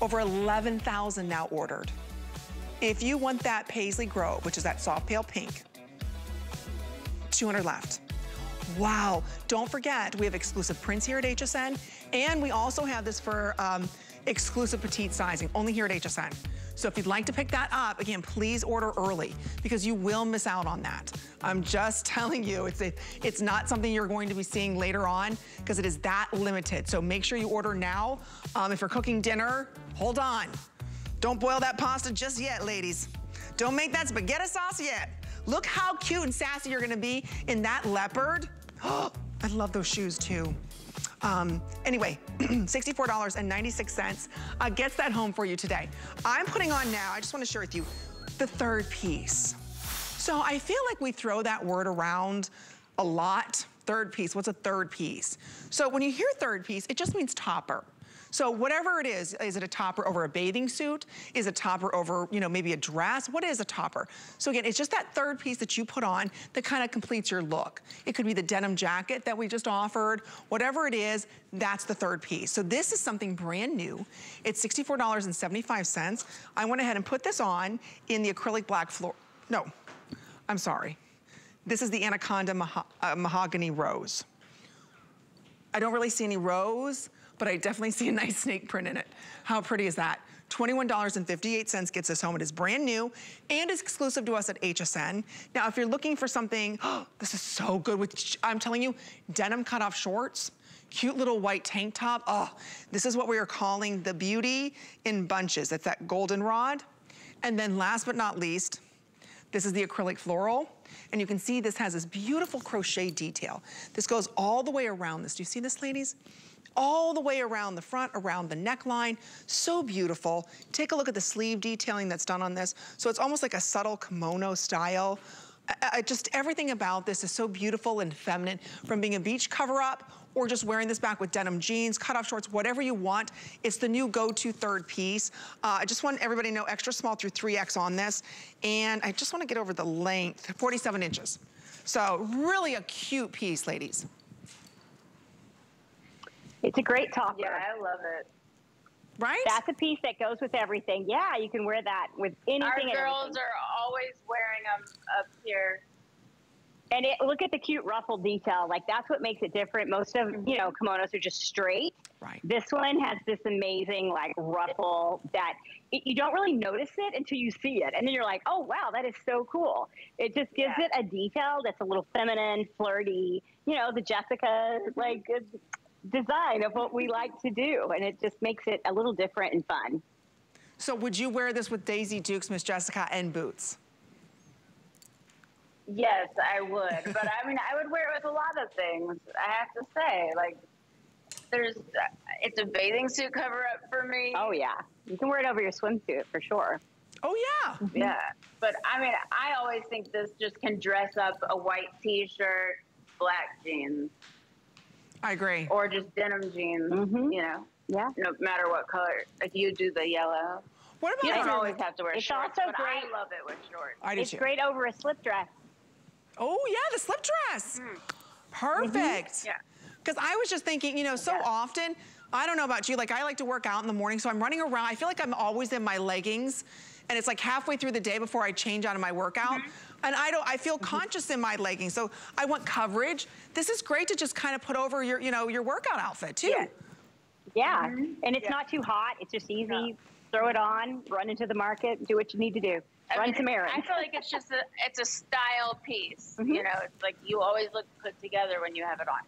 A: Over 11,000 now ordered. If you want that Paisley Grove, which is that soft pale pink, 200 left. Wow, don't forget, we have exclusive prints here at HSN, and we also have this for um, exclusive petite sizing, only here at HSN. So if you'd like to pick that up, again, please order early because you will miss out on that. I'm just (laughs) telling you, it's, a, it's not something you're going to be seeing later on because it is that limited. So make sure you order now. Um, if you're cooking dinner, hold on. Don't boil that pasta just yet, ladies. Don't make that spaghetti sauce yet. Look how cute and sassy you're gonna be in that leopard. Oh, (gasps) I love those shoes too. Um, anyway, (clears throat) $64.96 uh, gets that home for you today. I'm putting on now, I just wanna share with you, the third piece. So I feel like we throw that word around a lot. Third piece, what's a third piece? So when you hear third piece, it just means topper. So whatever it is, is it a topper over a bathing suit? Is a topper over, you know, maybe a dress? What is a topper? So again, it's just that third piece that you put on that kind of completes your look. It could be the denim jacket that we just offered. Whatever it is, that's the third piece. So this is something brand new. It's $64.75. I went ahead and put this on in the acrylic black floor. No, I'm sorry. This is the Anaconda uh, Mahogany Rose. I don't really see any rose, but I definitely see a nice snake print in it. How pretty is that? $21.58 gets us home. It is brand new and is exclusive to us at HSN. Now, if you're looking for something, oh, (gasps) this is so good with, I'm telling you, denim cutoff shorts, cute little white tank top. Oh, this is what we are calling the beauty in bunches. It's that goldenrod. And then last but not least, this is the acrylic floral. And you can see this has this beautiful crochet detail. This goes all the way around this. Do you see this, ladies? All the way around the front, around the neckline. So beautiful. Take a look at the sleeve detailing that's done on this. So it's almost like a subtle kimono style. I, I just everything about this is so beautiful and feminine from being a beach cover up or just wearing this back with denim jeans, cutoff shorts, whatever you want. It's the new go-to third piece. Uh, I just want everybody to know extra small through 3X on this. And I just wanna get over the length, 47 inches. So really a cute piece, ladies.
B: It's a great topper.
C: Yeah, I love it.
A: Right?
B: That's a piece that goes with everything. Yeah, you can wear that with anything. Our
C: girls are always wearing them up here.
B: And it, look at the cute ruffle detail. Like that's what makes it different. Most of you know kimonos are just straight.
A: Right.
B: This one has this amazing like ruffle that it, you don't really notice it until you see it, and then you're like, oh wow, that is so cool. It just gives yeah. it a detail that's a little feminine, flirty. You know, the Jessica like design of what we like to do. And it just makes it a little different and fun.
A: So would you wear this with Daisy Dukes, Miss Jessica, and boots?
C: Yes, I would. but I mean, I would wear it with a lot of things. I have to say, like, there's, it's a bathing suit cover up for me.
B: Oh yeah, you can wear it over your swimsuit for sure.
A: Oh yeah. Mm-hmm.
C: Yeah, but I mean, I always think this just can dress up a white T-shirt, black jeans.
A: I agree.
C: Or just denim jeans, mm-hmm. you know.
B: Yeah.
C: No matter what color. Like you do the yellow.
A: What about
C: you don't always have to wear
B: it's
C: shorts,
B: also great.
C: I love it with shorts.
A: I do
B: it's
A: too.
B: great over a slip dress.
A: Oh yeah, the slip dress. Mm. Perfect. Mm-hmm.
C: Yeah.
A: Because I was just thinking, you know, so yeah. often, I don't know about you, like I like to work out in the morning, so I'm running around. I feel like I'm always in my leggings, and it's like halfway through the day before I change out of my workout. Mm -hmm and I don't, I feel mm-hmm. conscious in my leggings. So I want coverage. This is great to just kind of put over your, you know, your workout outfit too.
B: Yeah. Yeah, mm -hmm. and it's yeah. not too hot. It's just easy. No. Throw it on, run into the market, do what you need to do. I run mean, some errands.
C: I feel like it's just a, it's a style piece. Mm -hmm. You know, it's like you always look put together when you have it on.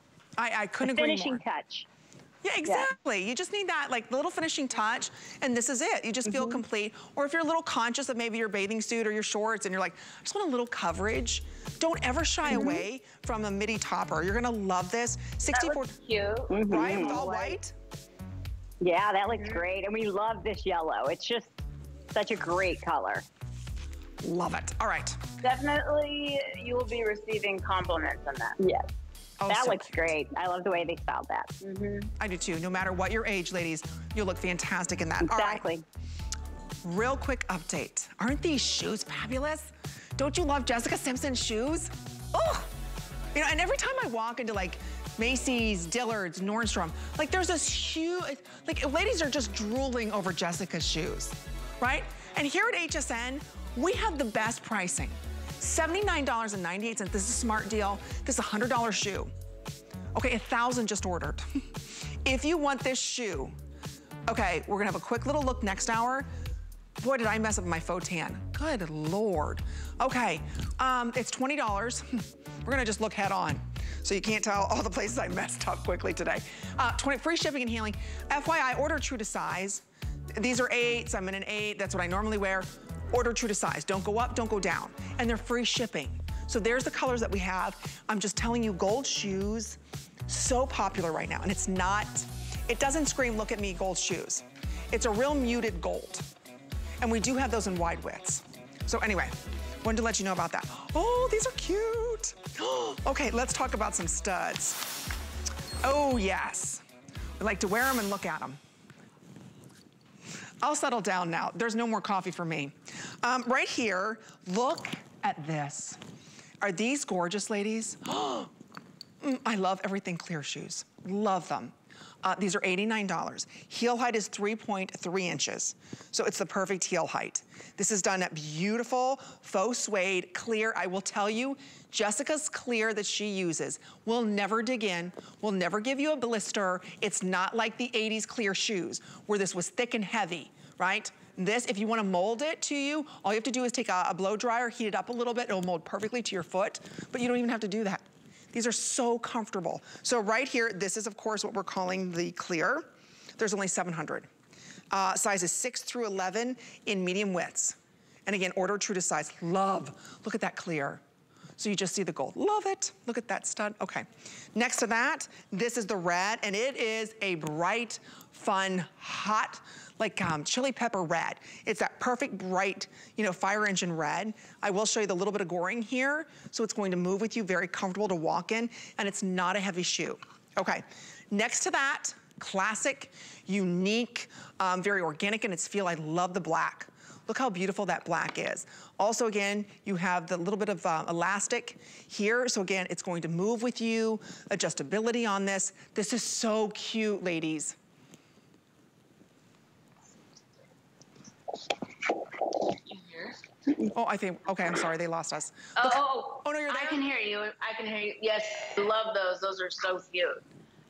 A: I, I couldn't agree
B: finishing touch.
A: Yeah, exactly. Yeah. You just need that like little finishing touch and this is it. You just feel mm -hmm. complete. Or if you're a little conscious of maybe your bathing suit or your shorts and you're like, I just want a little coverage, don't ever shy mm -hmm. away from a midi topper. You're gonna love this. 64
C: cute.
A: Right, with all white.
B: Yeah, that looks mm-hmm. great. And we love this yellow. It's just such a great color.
A: Love it. All right.
C: Definitely you will be receiving compliments on that.
B: Yes. Oh, that so looks cute. great. I love the way they styled that.
A: Mm -hmm. I do too. No matter what your age, ladies, you'll look fantastic in that.
B: Exactly.
A: Real quick update. Aren't these shoes fabulous? Don't you love Jessica Simpson's shoes? Oh, you know, and every time I walk into like Macy's, Dillard's, Nordstrom, like there's this huge, like ladies are just drooling over Jessica's shoes, right? And here at HSN, we have the best pricing. $79.98, this is a smart deal. This is a $100 shoe. Okay, a 1000 just ordered. (laughs) if you want this shoe, okay, we're gonna have a quick little look next hour. Boy, did I mess up my faux tan. Good Lord. Okay, um, it's $20. (laughs) we're gonna just look head on. So you can't tell all the places I messed up quickly today. Uh, 20, free shipping and handling. FYI, order true to size. These are eights, I'm in an eight, that's what I normally wear. Order true to size. Don't go up, don't go down. And they're free shipping. So there's the colors that we have. I'm just telling you, gold shoes, so popular right now. And it's not, it doesn't scream, look at me, gold shoes. It's a real muted gold. And we do have those in wide widths. So anyway, wanted to let you know about that. Oh, these are cute. (gasps) okay, let's talk about some studs. Oh, yes. We like to wear them and look at them. I'll settle down now. There's no more coffee for me. Um, right here, look at this. Are these gorgeous, ladies? (gasps) Mm, I love everything clear shoes. Love them. Uh, these are $89. Heel height is 3.3 inches. So it's the perfect heel height. This is done at beautiful faux suede clear. I will tell you, Jessica's clear that she uses will never dig in, will never give you a blister. It's not like the 80s clear shoes where this was thick and heavy right? This, if you wanna mold it to you, all you have to do is take a, a blow dryer, heat it up a little bit, it'll mold perfectly to your foot, but you don't even have to do that. These are so comfortable. So right here, this is of course what we're calling the clear. There's only 700. Uh, sizes 6 through 11 in medium widths. And again, order true to size. Love. Look at that clear. So you just see the gold. Love it. Look at that stud. Okay. Next to that, this is the red, and it is a bright, fun, hot, like um, chili pepper red. It's that perfect bright, you know, fire engine red. I will show you the little bit of goring here. So it's going to move with you, very comfortable to walk in, and it's not a heavy shoe. Okay, next to that, classic, unique, um, very organic in its feel. I love the black. Look how beautiful that black is. Also, again, you have the little bit of uh, elastic here. So again, it's going to move with you, adjustability on this. This is so cute, ladies. Oh, I think, okay, I'm sorry, they lost us.
C: Oh, oh, oh, no, you're there? I can hear you. I can hear you. Yes, love those. Those are so cute.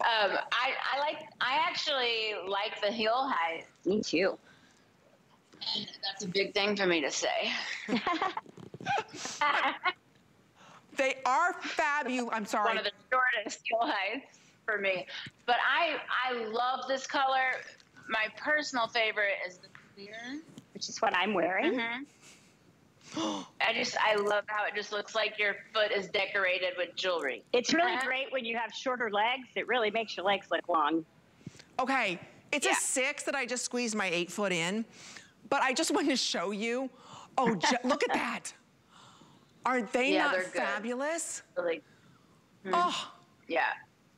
C: Um, I, I like, I actually like the heel height.
B: Me too.
C: That's a big thing for me to say. (laughs)
A: they are fabulous. I'm sorry.
C: One of the shortest heel heights for me. But I, I love this color. My personal favorite is the clear.
B: Which is what I'm wearing. Mm-hmm.
C: I just I love how it just looks like your foot is decorated with jewelry.
B: It's really great when you have shorter legs. It really makes your legs look long.
A: Okay, it's yeah. a six that I just squeezed my eight foot in, but I just (laughs) wanted to show you. Oh, look at that. Aren't they yeah, not fabulous?
C: Really, hmm. Oh. Yeah,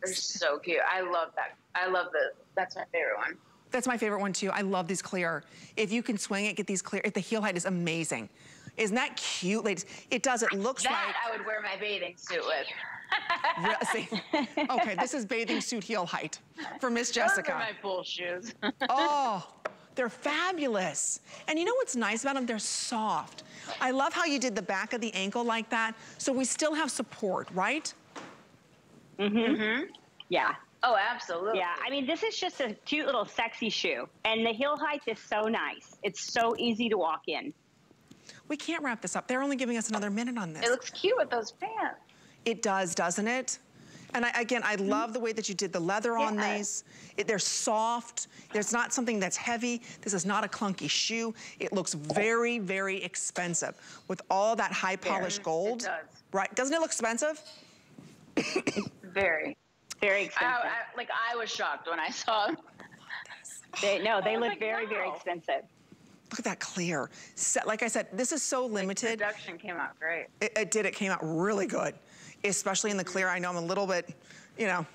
C: they're so cute. I love that. I love the, that's my favorite one.
A: That's my favorite one too. I love these clear. If you can swing it, get these clear. If the heel height is amazing. Isn't that cute, ladies? It does. It looks
C: that
A: like...
C: That I would wear my bathing suit with. (laughs)
A: See, okay, this is bathing suit heel height for Miss Jessica.
C: Those are my pool shoes. (laughs)
A: oh, they're fabulous. And you know what's nice about them? They're soft. I love how you did the back of the ankle like that. So we still have support, right?
B: Mm-hmm. Mm-hmm. Yeah.
C: Oh, absolutely.
B: Yeah, I mean, this is just a cute little sexy shoe. And the heel height is so nice. It's so easy to walk in.
A: We can't wrap this up. They're only giving us another minute on this.
C: It looks cute with those pants.
A: It does, doesn't it? And I, again, I mm-hmm. love the way that you did the leather yeah. on these. It, they're soft. There's not something that's heavy. This is not a clunky shoe. It looks very, very expensive with all that high polished gold. It
C: does.
A: Right, doesn't it look expensive?
C: very.
B: Very expensive. I,
C: I, like I was shocked when I saw them.
B: They, no, they look like, very, wow. very expensive.
A: Look at that clear. Set, like I said, this is so limited.
C: The production came out great.
A: It, it, did, it came out really good, especially in the clear. I know I'm a little bit, you know,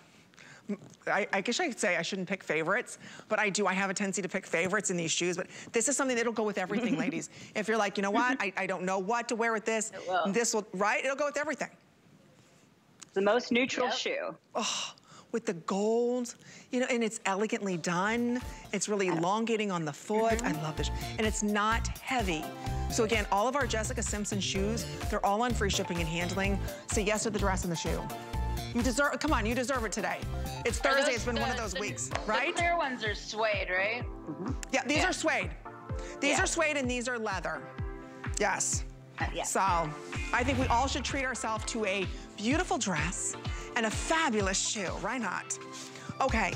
A: I, I, guess I could say I shouldn't pick favorites, but I do. I have a tendency to pick favorites in these shoes, but this is something that'll go with everything, (laughs) ladies. If you're like, you know what, I, I, don't know what to wear with this,
C: will.
A: this will, right? It'll go with everything.
B: The most neutral yep. shoe.
A: Oh, with the gold, you know, and it's elegantly done. It's really elongating on the foot. Mm -hmm. I love this. And it's not heavy. So again, all of our Jessica Simpson shoes, they're all on free shipping and handling. Say yes to the dress and the shoe. You deserve, come on, you deserve it today. It's Thursday, those, it's been the, one of those
C: the,
A: weeks, right?
C: The clear ones are suede, right?
A: Mm -hmm. Yeah, these yeah. are suede. These yeah. are suede and these are leather. Yes. Uh, yeah. So, I think we all should treat ourselves to a beautiful dress and a fabulous shoe, why not? Okay,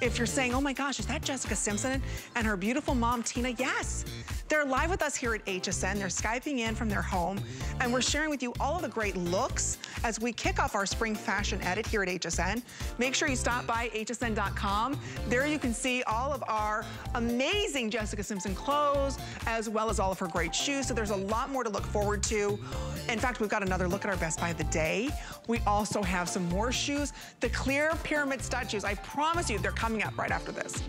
A: if you're saying, oh my gosh, is that Jessica Simpson and her beautiful mom, Tina? Yes. They're live with us here at HSN. They're Skyping in from their home, and we're sharing with you all of the great looks as we kick off our spring fashion edit here at HSN. Make sure you stop by hsn.com. There you can see all of our amazing Jessica Simpson clothes, as well as all of her great shoes. So there's a lot more to look forward to. In fact, we've got another look at our Best Buy of the day. We also have some more shoes. The clear pyramid stud shoes. I promise you, they're coming up right after this.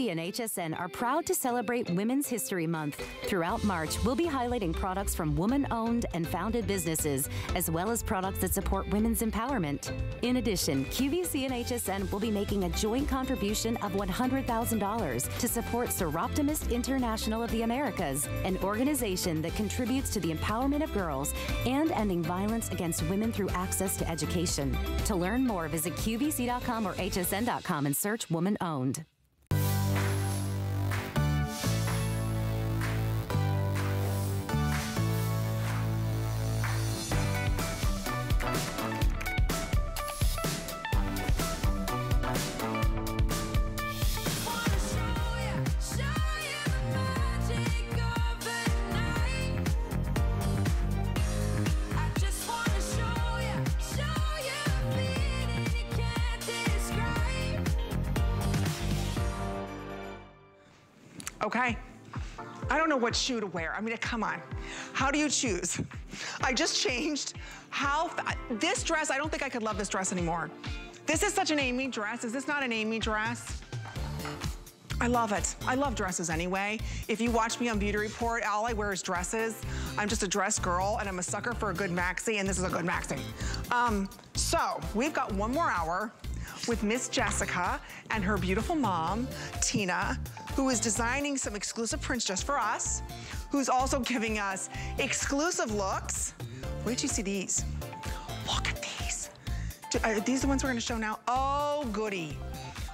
D: QVC and HSN are proud to celebrate Women's History Month. Throughout March, we'll be highlighting products from woman owned and founded businesses, as well as products that support women's empowerment. In addition, QVC and HSN will be making a joint contribution of $100,000 to support Soroptimist International of the Americas, an organization that contributes to the empowerment of girls and ending violence against women through access to education. To learn more, visit QVC.com or HSN.com and search Woman Owned.
A: Okay? I don't know what shoe to wear. I mean, come on. How do you choose? I just changed how, this dress, I don't think I could love this dress anymore. This is such an Amy dress. Is this not an Amy dress? I love it. I love dresses anyway. If you watch me on Beauty Report, all I wear is dresses. I'm just a dress girl and I'm a sucker for a good maxi and this is a good maxi. Um, so we've got one more hour with Miss Jessica and her beautiful mom, Tina, who is designing some exclusive prints just for us, who's also giving us exclusive looks. Wait till you see these. Look at these. Uh, are these the ones we're gonna show now? Oh, goody.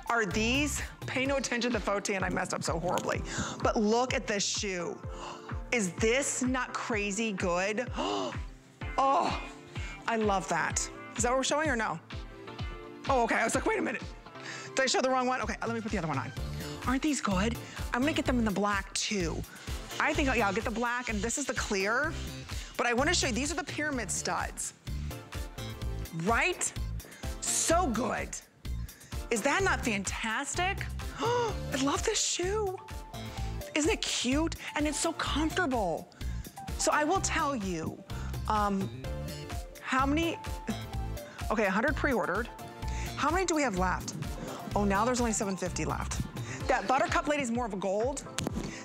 A: Are these, pay no attention to the and I messed up so horribly, but look at this shoe. Is this not crazy good? (gasps) Oh, I love that. Is that what we're showing or no? Oh, okay, I was like, wait a minute. Did I show the wrong one? Okay, let me put the other one on. Aren't these good? I'm gonna get them in the black too. I think, yeah, I'll get the black and this is the clear. But I wanna show you, these are the pyramid studs. Right? So good. Is that not fantastic? Oh, (gasps) I love this shoe. Isn't it cute? And it's so comfortable. So I will tell you, um, how many, okay, 100 pre-ordered. How many do we have left? Oh, now there's only 750 left. That buttercup lady is more of a gold.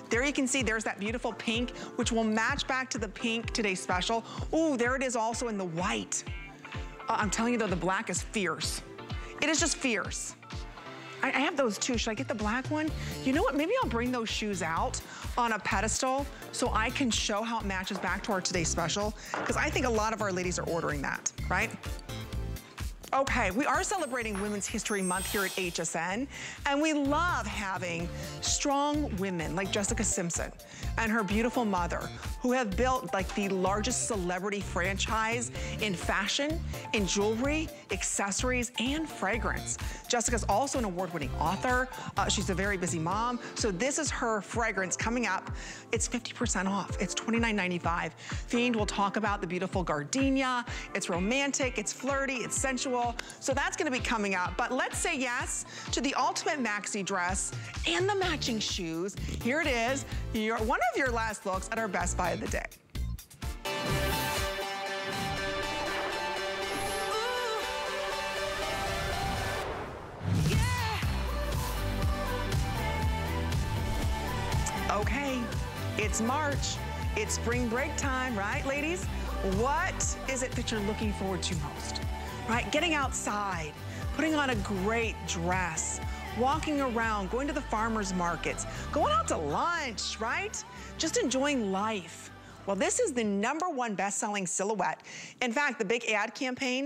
A: There you can see there's that beautiful pink, which will match back to the pink today's special. Ooh, there it is also in the white. Uh, I'm telling you though, the black is fierce. It is just fierce. I, I have those too. Should I get the black one? You know what? Maybe I'll bring those shoes out on a pedestal so I can show how it matches back to our today's special because I think a lot of our ladies are ordering that, right? Okay, we are celebrating Women's History Month here at HSN, and we love having strong women like Jessica Simpson and her beautiful mother, who have built like the largest celebrity franchise in fashion, in jewelry, accessories, and fragrance. Jessica's also an award-winning author. Uh, she's a very busy mom. So this is her fragrance coming up. It's 50% off. It's $29.95. Fiend will talk about the beautiful gardenia. It's romantic, it's flirty, it's sensual, so that's gonna be coming up. But let's say yes to the ultimate maxi dress and the matching shoes. Here it is, your, one of your last looks at our best buy of the day. Okay, it's March. It's spring break time, right, ladies? What is it that you're looking forward to most? Right? Getting outside, putting on a great dress, walking around, going to the farmer's markets, going out to lunch, right? Just enjoying life. Well, this is the number one best-selling silhouette. In fact, the big ad campaign